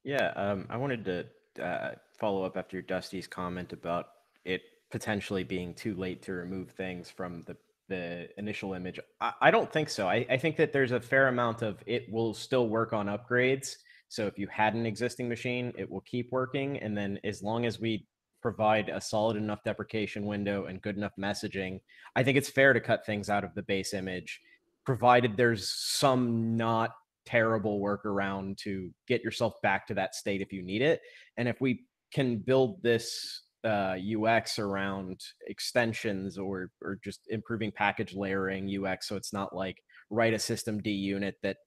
Yeah, um, I wanted to uh, follow up after Dusty's comment about it potentially being too late to remove things from the the initial image. I, I don't think so. I, I think that there's a fair amount of it will still work on upgrades. So if you had an existing machine, it will keep working. And then as long as we provide a solid enough deprecation window and good enough messaging, I think it's fair to cut things out of the base image, provided there's some not terrible workaround to get yourself back to that state if you need it. And if we can build this uh, UX around extensions or or just improving package layering UX, so it's not like write a systemd unit that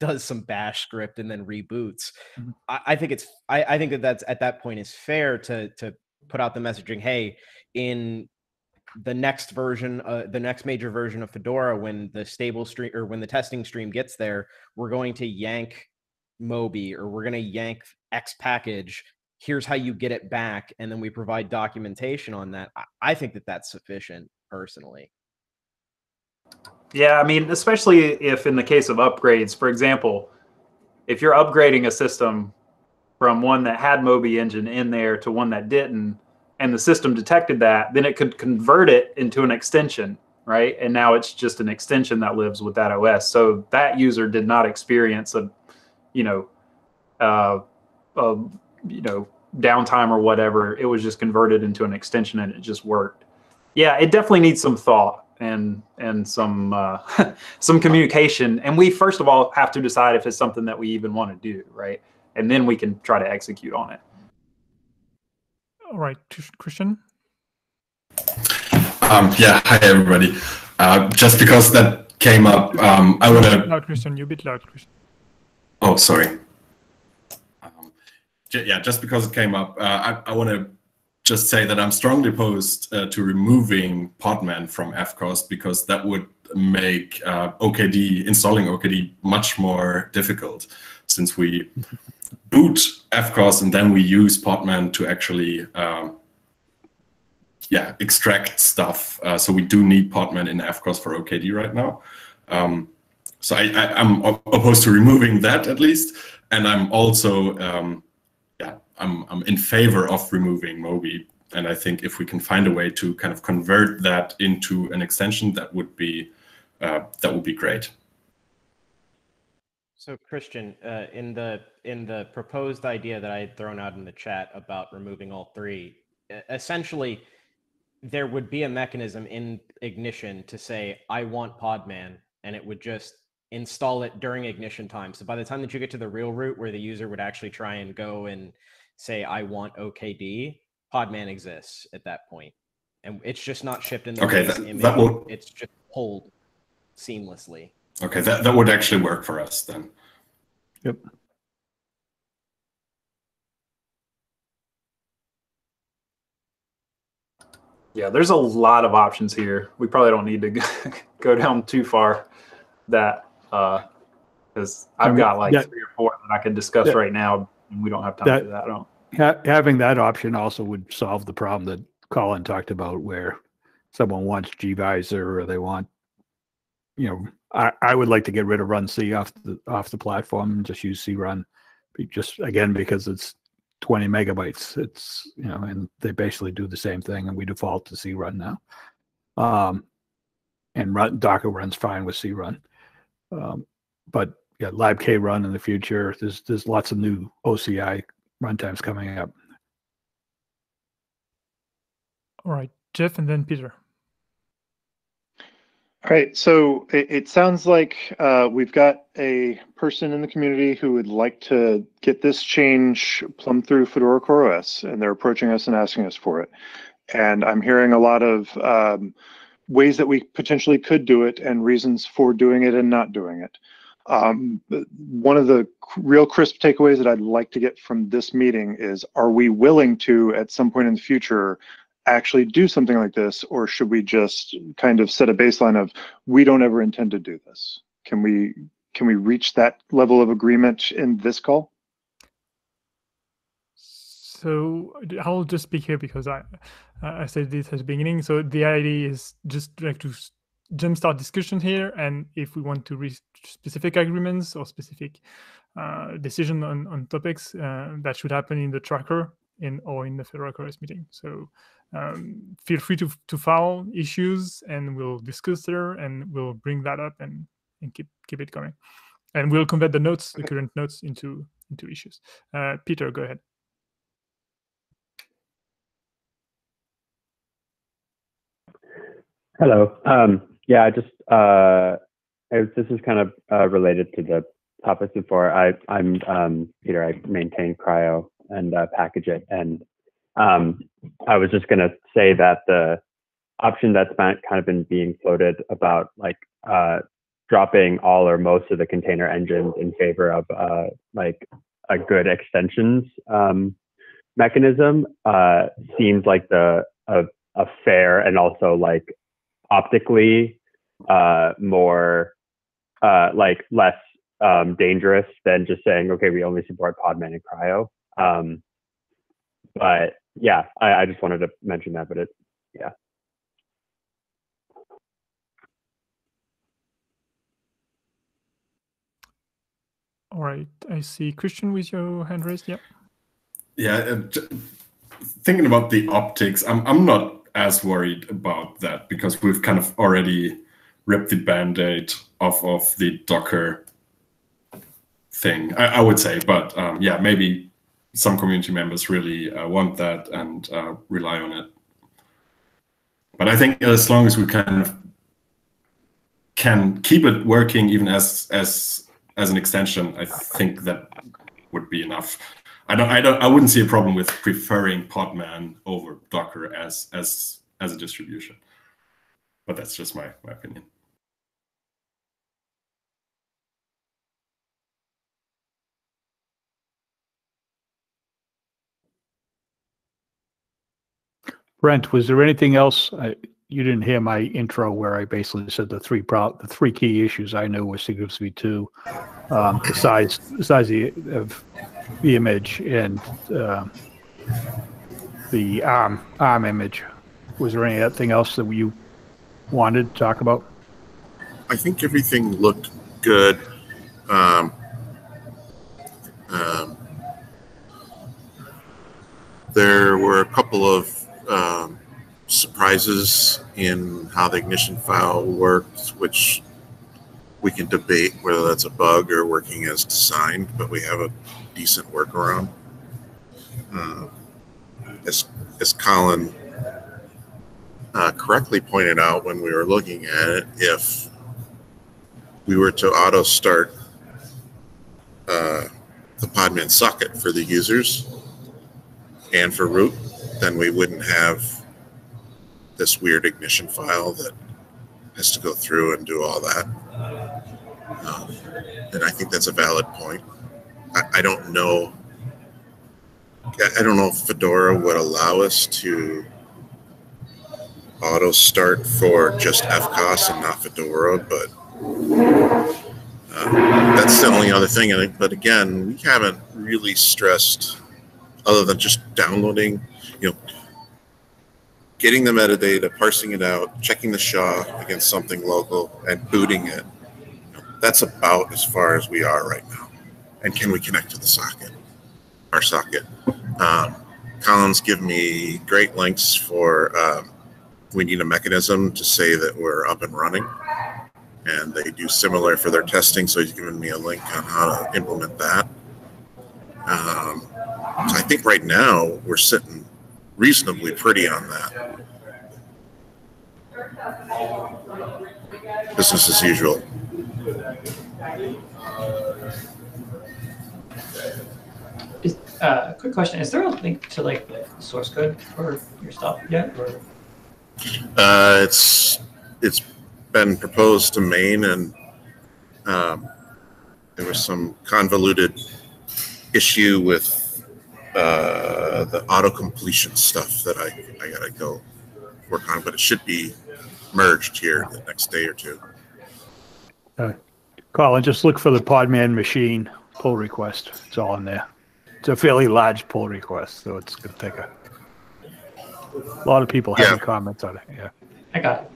does some bash script and then reboots. Mm-hmm. I, I, think it's I, I think that that's at that point is fair to to put out the messaging. Hey, in the next version, uh, the next major version of Fedora, when the stable stream or when the testing stream gets there, we're going to yank Moby or we're going to yank X package. Here's how you get it back and then we provide documentation on that. I think that that's sufficient personally. Yeah i mean especially if in the case of upgrades for example if you're upgrading a system from one that had moby engine in there to one that didn't and the system detected that then it could convert it into an extension right? And now it's just an extension that lives with that os so that user did not experience a you know uh, a you know downtime or whatever. It was just converted into an extension and it just worked. Yeah it definitely needs some thought and and some uh, some communication. And we first of all have to decide if it's something that we even want to do right? And then we can try to execute on it all right christian? Um, yeah hi everybody. Uh, just because that came up um, i want to loud christian you bit loud christian. Oh sorry. Yeah, just because it came up, uh, I, I want to just say that I'm strongly opposed uh, to removing Podman from FCOS because that would make uh, OKD installing OKD much more difficult since we boot FCOS and then we use Podman to actually um, yeah extract stuff. Uh, so we do need Podman in FCOS for OKD right now. Um, so I, am opposed to removing that at least, and I'm also um, I'm, I'm in favor of removing Moby. And I think if we can find a way to kind of convert that into an extension, that would be uh, that would be great. So Christian, uh, in the in the proposed idea that I had thrown out in the chat about removing all three, essentially, there would be a mechanism in ignition to say I want Podman, and it would just install it during ignition time. So by the time that you get to the real root where the user would actually try and go and say I want OKD, Podman exists at that point, and it's just not shipped in the Okay, that- image. that will- It's just pulled seamlessly. Okay, that, that would actually work for us then. Yep. Yeah, there's a lot of options here. We probably don't need to go- go down too far that uh, because I I've got like three or four that I could discuss right now, and we don't have time that- for that. I don't. Ha- having that option also would solve the problem that Colin talked about where someone wants gvisor or they want, you know, I, I would like to get rid of runc off the off the platform and just use crun. Just again because it's 20 megabytes. It's you know, and they basically do the same thing, and we default to crun now. Um, and run Docker runs fine with crun. Um, but yeah, libkrun in the future. There's there's lots of new OCI runtimes coming up. All right, Jeff, and then Peter. All right, so it, it sounds like uh, we've got a person in the community who would like to get this change plumbed through Fedora CoreOS, and they're approaching us and asking us for it. And I'm hearing a lot of um, ways that we potentially could do it and reasons for doing it and not doing it. Um, one of the real crisp takeaways that I'd like to get from this meeting is, are we willing to, at some point in the future, actually do something like this, or should we just kind of set a baseline of we don't ever intend to do this? Can we can we reach that level of agreement in this call? So I'll just speak here because I I said this at the beginning. So the idea is just like to jumpstart discussion here, and if we want to reach specific agreements or specific uh, decision on on topics, uh, that should happen in the tracker in or in the Fedora CoreOS meeting. So um, feel free to to file issues, and we'll discuss there, and we'll bring that up and and keep keep it going, and we'll convert the notes, the current notes, into into issues. Uh, Peter, go ahead. Hello. Um, yeah, I just uh, I, this is kind of uh, related to the topics before. I, I'm um, Peter. I maintain CRI-O and uh, package it, and um, I was just going to say that the option that's been, kind of been being floated about like uh, dropping all or most of the container engines in favor of uh, like a good extensions um, mechanism uh, seems like the a, a fair and also like optically uh, more uh, like less um, dangerous than just saying okay we only support podman and CRI-O. Um, but yeah I, I just wanted to mention that but it yeah All right, I see Christian with your hand raised. Yeah. Yeah, uh, thinking about the optics, I'm I'm not as worried about that because we've kind of already ripped the band-aid off of the Docker thing. I, I would say, but um, yeah, maybe some community members really uh, want that and uh, rely on it. But I think as long as we kind of can keep it working even as as as an extension, I think that would be enough. I don't, I don't, I wouldn't see a problem with preferring Podman over Docker as as as a distribution. But that's just my my opinion. Brent, was there anything else? I, you didn't hear my intro where I basically said the three pro, the three key issues I knew with cgroups V2, um, the size, the size of the, image and uh, the ARM ARM image. Was there anything else that you wanted to talk about? I think everything looked good. Um, um, there were a couple of surprises in how the ignition file worked, which we can debate whether that's a bug or working as designed, but we have a decent workaround. Uh, as as Colin uh, correctly pointed out when we were looking at it, if we were to auto start uh, the Podman socket for the users and for root, then we wouldn't have this weird ignition file that has to go through and do all that. Um, and I think that's a valid point. I, I don't know. I don't know if Fedora would allow us to auto start for just FCOS and not Fedora, but uh, that's the only other thing. And but again, we haven't really stressed, other than just downloading, you know, getting the metadata, parsing it out, checking the SHA against something local, and booting it. That's about as far as we are right now. And can we connect to the socket, our socket? Um, Collins give me great links for. Um, we need a mechanism to say that we're up and running. And they do similar for their testing. So he's given me a link on how to implement that. Um, so I think right now we're sitting reasonably pretty on that. Business as usual. Is, uh, quick question: Is there a link to like the source code for your stuff yet? Or Uh, it's it's been proposed to main, and um, there was some convoluted issue with uh, the auto completion stuff that I I gotta go work on, but it should be merged here the next day or two. Uh, Colin, just look for the Podman machine pull request. It's all in there. It's a fairly large pull request, so it's going to take a, a lot of people having comments on it. Yeah. I got it.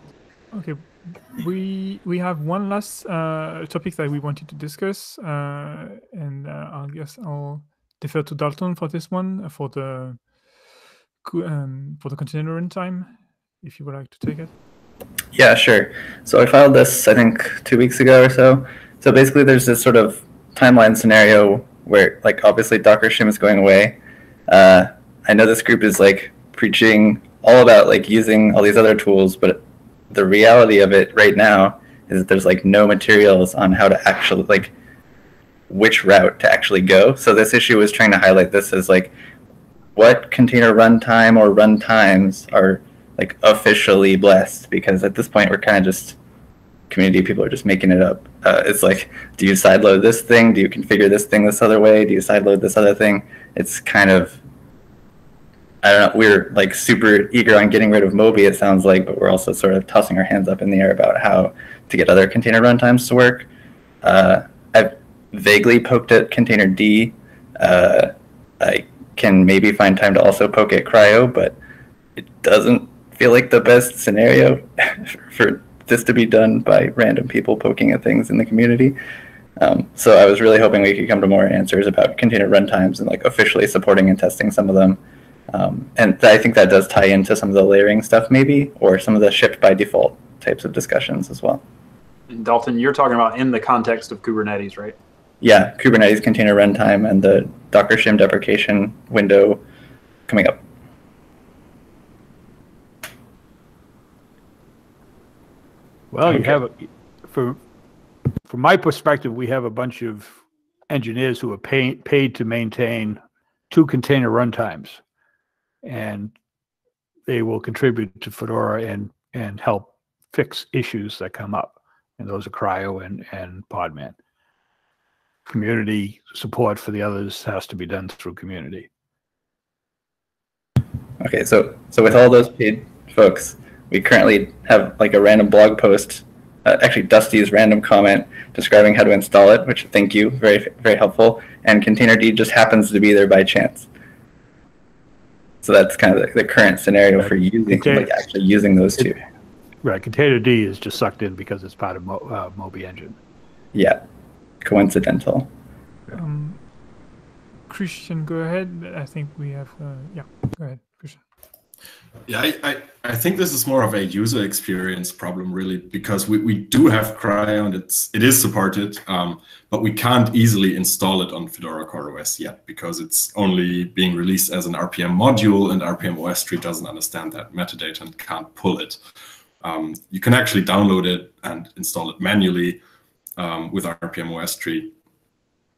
Okay, we we have one last uh, topic that we wanted to discuss, uh, and uh, I guess I'll defer to Dalton for this one uh, for the um, for the container runtime. If you would like to take it. Yeah, sure. So I filed this, I think, two weeks ago or so. So basically, there's this sort of timeline scenario where, like, obviously Docker Shim is going away. Uh, I know this group is like preaching all about like using all these other tools, but the reality of it right now is that there's like no materials on how to actually like which route to actually go. So this issue is trying to highlight this as like what container runtime or runtimes are like officially blessed because at this point we're kind of just community people are just making it up. Uh, it's like, do you sideload this thing? Do you configure this thing this other way? Do you sideload this other thing? It's kind of I don't know. We're like super eager on getting rid of Moby. It sounds like, but we're also sort of tossing our hands up in the air about how to get other container runtimes to work. Uh, vaguely poked at containerd. Uh, I can maybe find time to also poke at CRI-O, but it doesn't feel like the best scenario for this to be done by random people poking at things in the community. Um, so I was really hoping we could come to more answers about container runtimes and like officially supporting and testing some of them. Um, and th- I think that does tie into some of the layering stuff, maybe, or some of the shipped by default types of discussions as well. And Dalton, you're talking about in the context of Kubernetes, right? Yeah, Kubernetes container runtime and the Docker Shim deprecation window coming up. Well, you have, a, for, from my perspective, we have a bunch of engineers who are paid, paid to maintain two container runtimes. And they will contribute to Fedora and, and help fix issues that come up. And those are CRI-O and, and Podman. Community support for the others has to be done through community. Okay, so so with all those paid folks, we currently have like a random blog post, uh, actually Dusty's random comment describing how to install it, which thank you, very very helpful. And Containerd just happens to be there by chance. So that's kind of the, the current scenario for using like actually using those two. Right, containerd is just sucked in because it's part of Mo, uh, Moby Engine. Yeah, coincidental. Um, Christian, go ahead. I think we have. Uh, yeah, go ahead, Christian. Yeah, I, I, I think this is more of a user experience problem, really, because we, we do have CRI-O and it's it is supported, um, but we can't easily install it on Fedora CoreOS yet because it's only being released as an RPM module, and rpm-ostree doesn't understand that metadata and can't pull it. Um, you can actually download it and install it manually um, with rpm-ostree,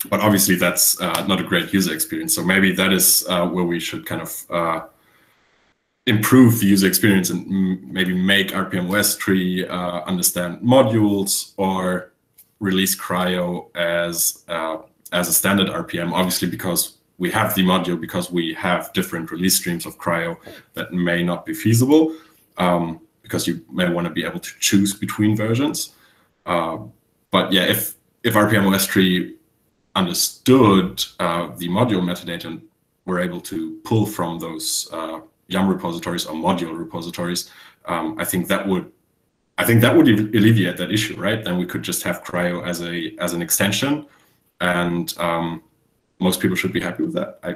but obviously that's uh, not a great user experience. So maybe that is uh, where we should kind of uh, improve the user experience and maybe make rpm-ostree uh, understand modules or release CRI-O as uh, as a standard RPM. Obviously, because we have the module, because we have different release streams of CRI-O, that may not be feasible um, because you may want to be able to choose between versions. Uh, but yeah, if if RPM OS tree understood uh, the module metadata and were able to pull from those uh, YUM repositories or module repositories, um, I think that would I think that would alleviate that issue, right? Then we could just have CRI-O as a as an extension, and um, most people should be happy with that. I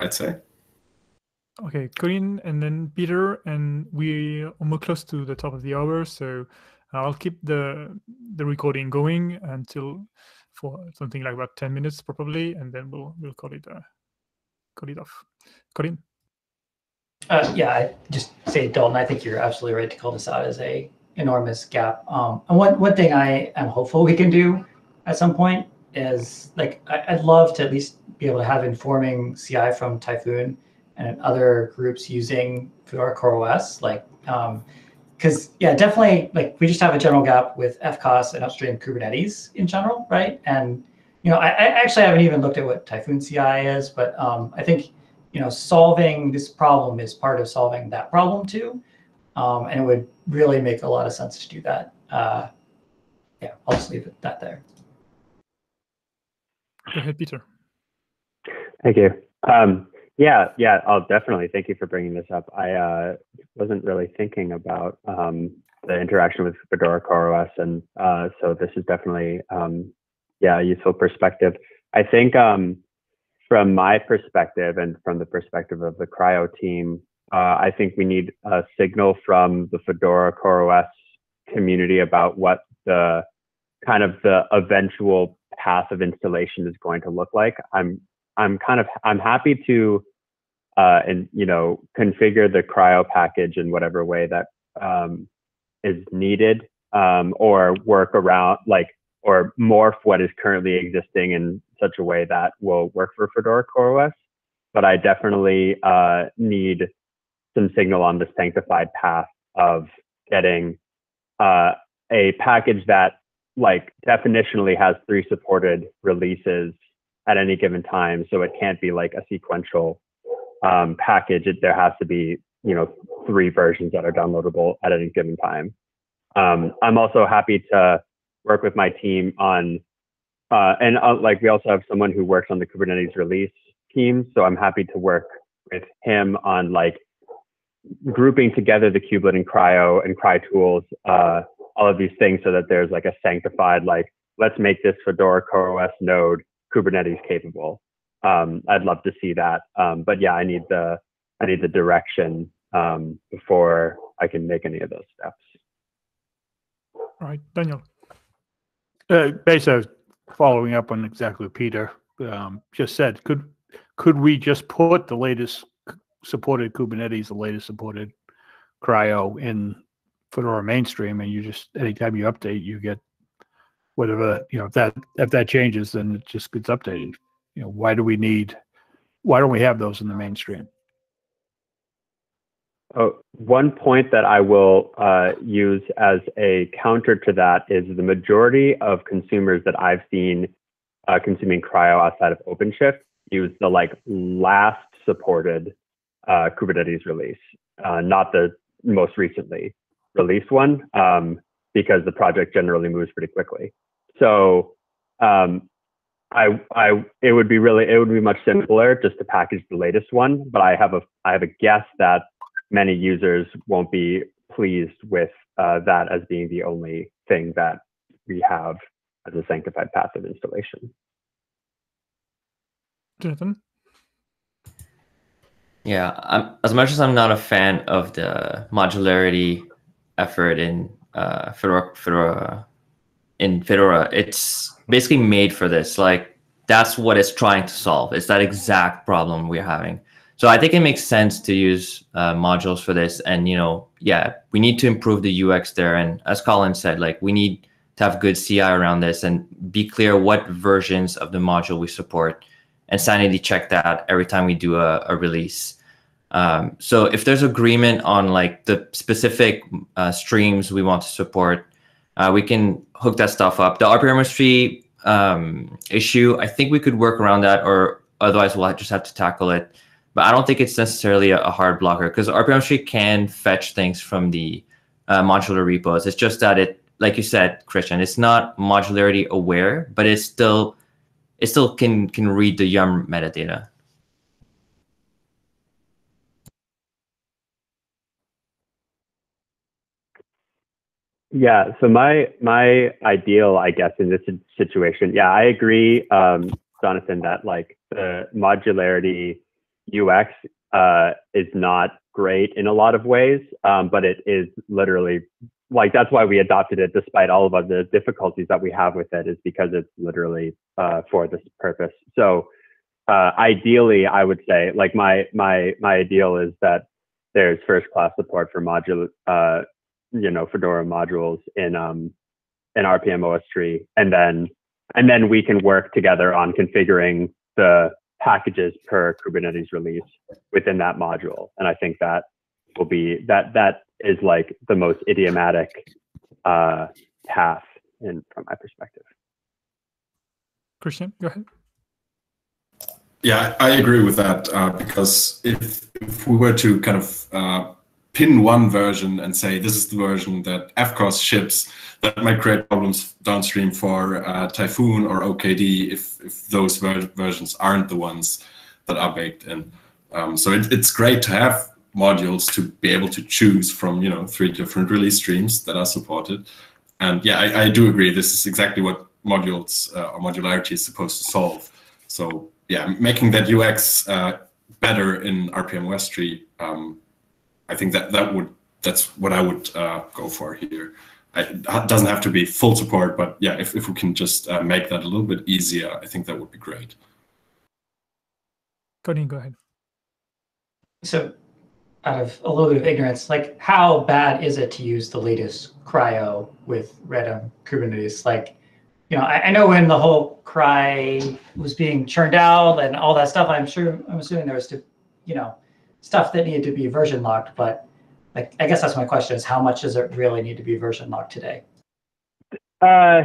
I'd say. Okay, Colin, and then Peter, and we're almost close to the top of the hour, so I'll keep the the recording going until for something like about ten minutes probably, and then we'll we'll call it uh, call it off. Colin. Uh, yeah, I just say Dalton. I think you're absolutely right to call this out as a enormous gap. Um, and one one thing I am hopeful we can do at some point is like I, would love to at least be able to have informing CI from Typhoon and other groups using Fedora CoreOS. Like, because yeah, definitely like we just have a general gap with FCOS and upstream Kubernetes in general, right? And you know, I, I actually haven't even looked at what Typhoon CI is, but um, I think you know, solving this problem is part of solving that problem too. Um, and it would really make a lot of sense to do that. Uh, yeah, I'll just leave it that there. Go ahead, Peter. Thank you. Um, yeah, yeah, I'll definitely thank you for bringing this up. I uh, wasn't really thinking about um, the interaction with Fedora CoreOS, and uh, so this is definitely, um, yeah, a useful perspective. I think um, from my perspective and from the perspective of the CRI-O team, uh, I think we need a signal from the Fedora CoreOS community about what the kind of the eventual path of installation is going to look like. I'm I'm kind of I'm happy to uh, and you know configure the CRI-O package in whatever way that um, is needed um, or work around like or morph what is currently existing in such a way that will work for Fedora CoreOS. But I definitely uh, need some signal on the sanctified path of getting uh, a package that like definitionally has three supported releases at any given time. So it can't be like a sequential um, package. It, there has to be, you know, three versions that are downloadable at any given time. Um, I'm also happy to work with my team on, uh, and uh, like we also have someone who works on the Kubernetes release team. So I'm happy to work with him on like grouping together the kubelet and CRI-O and cri-tools, uh, all of these things so that there's like a sanctified, like, let's make this Fedora CoreOS node Kubernetes capable. Um, I'd love to see that. Um, but yeah, I need the, I need the direction um, before I can make any of those steps. All right, Daniel. Uh, basically, following up on exactly what Peter um, just said, could could we just put the latest supported Kubernetes, the latest supported CRI-O in Fedora mainstream, and you just anytime you update, you get whatever you know. If that if that changes, then it just gets updated. You know, why do we need? Why don't we have those in the mainstream? Oh, one point that I will uh, use as a counter to that is the majority of consumers that I've seen uh, consuming CRI-O outside of OpenShift use the like last supported uh, Kubernetes release, uh, not the most recently released one, um, because the project generally moves pretty quickly. So um, I, I, it would be really, it would be much simpler just to package the latest one. But I have a, I have a guess that many users won't be pleased with uh, that as being the only thing that we have as a sanctified path of installation. Jonathan? Yeah, I'm, as much as I'm not a fan of the modularity effort in uh, Fedora, Fedora, in Fedora, it's basically made for this. Like that's what it's trying to solve. It's that exact problem we're having. So I think it makes sense to use uh, modules for this. And you know, yeah, we need to improve the UX there. And as Colin said, like we need to have good CI around this and be clear what versions of the module we support and sanity check that every time we do a, a release. Um, so if there's agreement on like the specific uh, streams we want to support, uh, we can hook that stuff up. The RPM um, issue, I think we could work around that, or otherwise we'll just have to tackle it. But I don't think it's necessarily a, hard blocker because RPM can fetch things from the uh, modular repos. It's just that it, like you said, Christian, it's not modularity aware, but it's still it still can can read the yum metadata. Yeah. So my my ideal, I guess, in this situation, yeah, I agree, um, Jonathan, that like the modularity UX uh, is not great in a lot of ways, um, but it is literally like that's why we adopted it despite all of the difficulties that we have with it is because it's literally uh, for this purpose so uh, ideally i would say like my my my ideal is that there's first class support for module uh, you know fedora modules in um in rpm os tree and then and then we can work together on configuring the packages per kubernetes release within that module and i think that will be that that is like the most idiomatic uh, path in from my perspective. Christian, go ahead. Yeah, I agree with that uh, because if, if we were to kind of uh, pin one version and say this is the version that FCOS ships, that might create problems downstream for uh, Typhoon or OKD if, if those ver versions aren't the ones that are baked in. Um, so it, it's great to have modules to be able to choose from you know three different release streams that are supported and yeah i, I do agree this is exactly what modules uh, or modularity is supposed to solve so yeah making that ux uh, better in rpm-ostree um, i think that that would that's what i would uh, go for here. It doesn't have to be full support but yeah if, if we can just uh, make that a little bit easier i think that would be great. Colin, go ahead. So out of a little bit of ignorance, like how bad is it to use the latest CRI-O with Redem Kubernetes? Like, you know, I, I, know when the whole cry was being churned out and all that stuff, I'm sure, I'm assuming there was, to, you know, stuff that needed to be version locked. But like, I guess that's my question: is how much does it really need to be version locked today? Uh,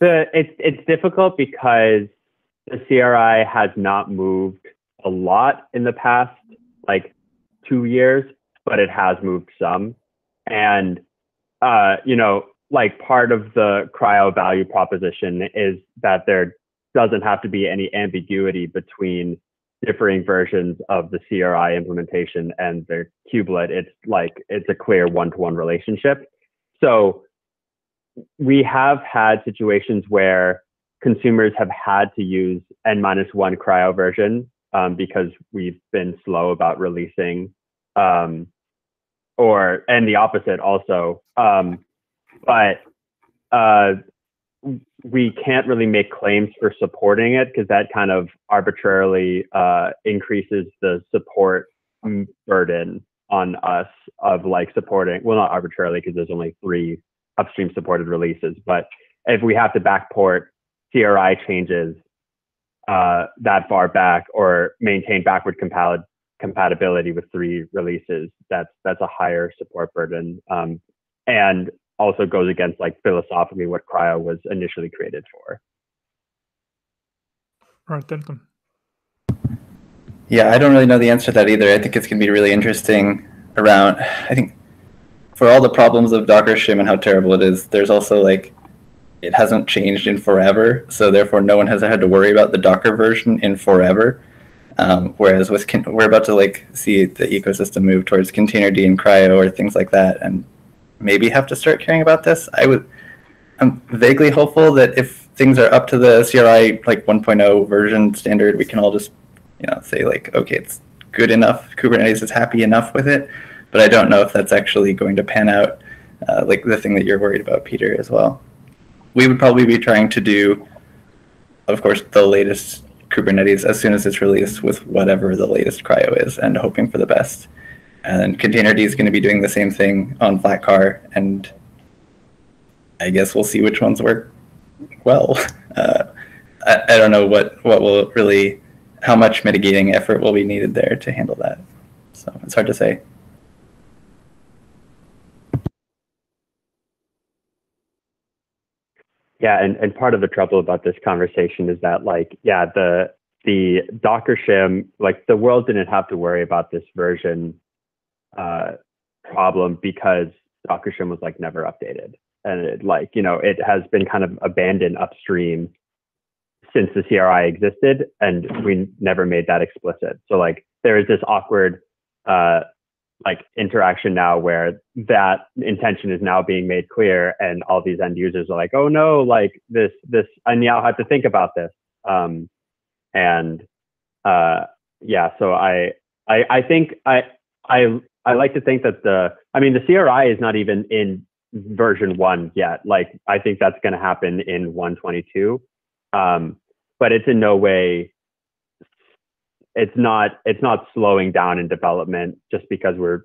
the it's it's difficult because the CRI has not moved a lot in the past. Like two years, but it has moved some. And, uh, you know, like part of the CRI-O value proposition is that there doesn't have to be any ambiguity between differing versions of the CRI implementation and the kubelet. It's like it's a clear one-to-one relationship. So we have had situations where consumers have had to use n minus one CRI-O version um, because we've been slow about releasing um, or and the opposite also. Um, but uh, we can't really make claims for supporting it because that kind of arbitrarily uh, increases the support burden on us of like supporting. Well, not arbitrarily because there's only three upstream supported releases, but if we have to backport CRI changes uh, that far back or maintain backward compatibility compatibility with three releases, that's that's a higher support burden, um, and also goes against like philosophically what CRI-O was initially created for. All right, Dalton. Yeah, I don't really know the answer to that either. I think it's going to be really interesting around. I think for all the problems of Docker Shim and how terrible it is, there's also like it hasn't changed in forever, so therefore no one has had to worry about the Docker version in forever. Um, whereas with we're about to like see the ecosystem move towards containerd and CRI-O or things like that, and maybe have to start caring about this. I would, I'm vaguely hopeful that if things are up to the CRI like 1.0 version standard, we can all just, you know, say like, okay, it's good enough. Kubernetes is happy enough with it, but I don't know if that's actually going to pan out. Uh, like the thing that you're worried about, Peter, as well. We would probably be trying to do, of course, the latest Kubernetes as soon as it's released with whatever the latest CRI-O is, and hoping for the best. And Containerd is going to be doing the same thing on Flatcar, and I guess we'll see which ones work well. Uh, I, I don't know what what will really how much mitigating effort will be needed there to handle that. So it's hard to say. Yeah, and, and part of the trouble about this conversation is that like, yeah, the the Docker shim, like the world didn't have to worry about this version uh, problem because Docker shim was like never updated. And it like, you know, it has been kind of abandoned upstream since the CRI existed and we never made that explicit. So like there is this awkward uh, like interaction now where that intention is now being made clear and all these end users are like, oh no, like this, this, I now have to think about this. Um, and uh, yeah, so I, I, I think I, I, I like to think that the, I mean, the CRI is not even in version one yet. Like I think that's going to happen in 122. Um, but it's in no way it's not it's not slowing down in development just because we're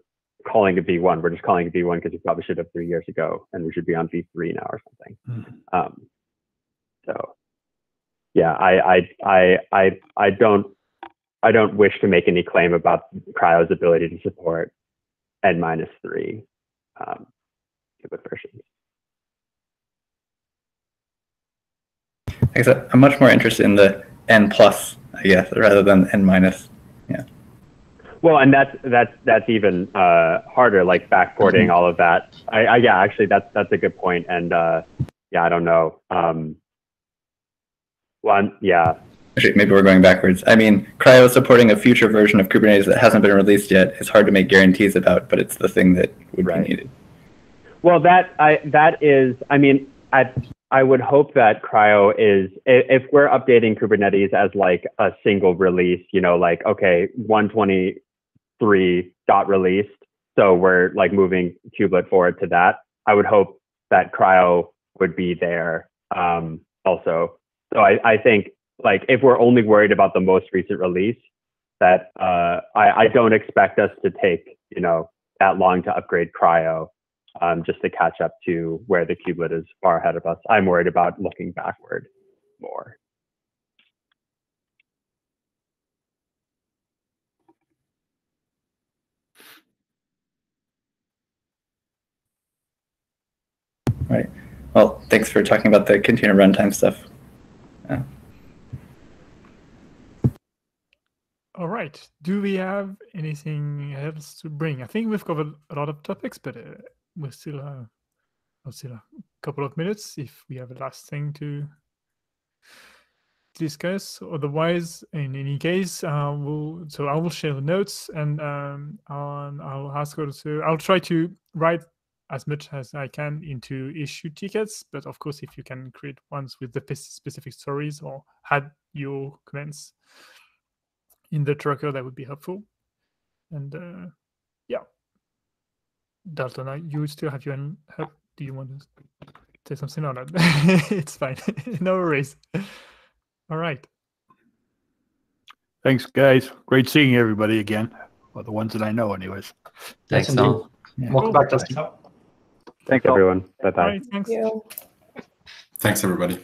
calling it V1. We're just calling it V1 because we probably should have three years ago, and we should be on V3 now or something. Mm-hmm. Um, so, yeah, I, I I I I don't I don't wish to make any claim about CRI-O's ability to support n minus three um, versions. I guess I'm much more interested in the n plus, I guess, rather than n minus. Yeah. Well, and that's that's that's even uh, harder, like backporting Mm-hmm. all of that. I, I yeah, actually, that's that's a good point, and uh, yeah, I don't know. Um, well, I'm- yeah, Actually, maybe we're going backwards. I mean, CRI-O supporting a future version of Kubernetes that hasn't been released yet. is hard to make guarantees about, but it's the thing that would be needed. Well, that I that is, I mean, I I would hope that CRI-O is if we're updating Kubernetes as like a single release, you know, like okay, 123 dot released, so we're like moving kubelet forward to that. I would hope that Cryo would be there um, also. So I I think like if we're only worried about the most recent release, that uh, I I don't expect us to take you know that long to upgrade CRI-O um, just to catch up to where the kubelet is far ahead of us. I'm worried about looking backward more. Right. Well, thanks for talking about the container runtime stuff. Yeah. All right. Do we have anything else to bring? I think we've covered a lot of topics, but uh, we still have uh, still a couple of minutes if we have a last thing to discuss. Otherwise, in any case, uh, we'll so I will share the notes and um, on, I'll ask her to. I'll try to write as much as I can into issue tickets, but of course, if you can create ones with the specific stories or add your comments in the tracker, that would be helpful. And uh, yeah, Dalton, uh, you still have your hand up. Do you want to say something or not? it's fine. no worries. All right. Thanks, guys. Great seeing everybody again. Well, the ones that I know, anyways. Thanks, Yes, Tom. indeed. Welcome back, Dusty. Thanks, everyone. Bye bye. All right, thanks. You. Thanks, everybody.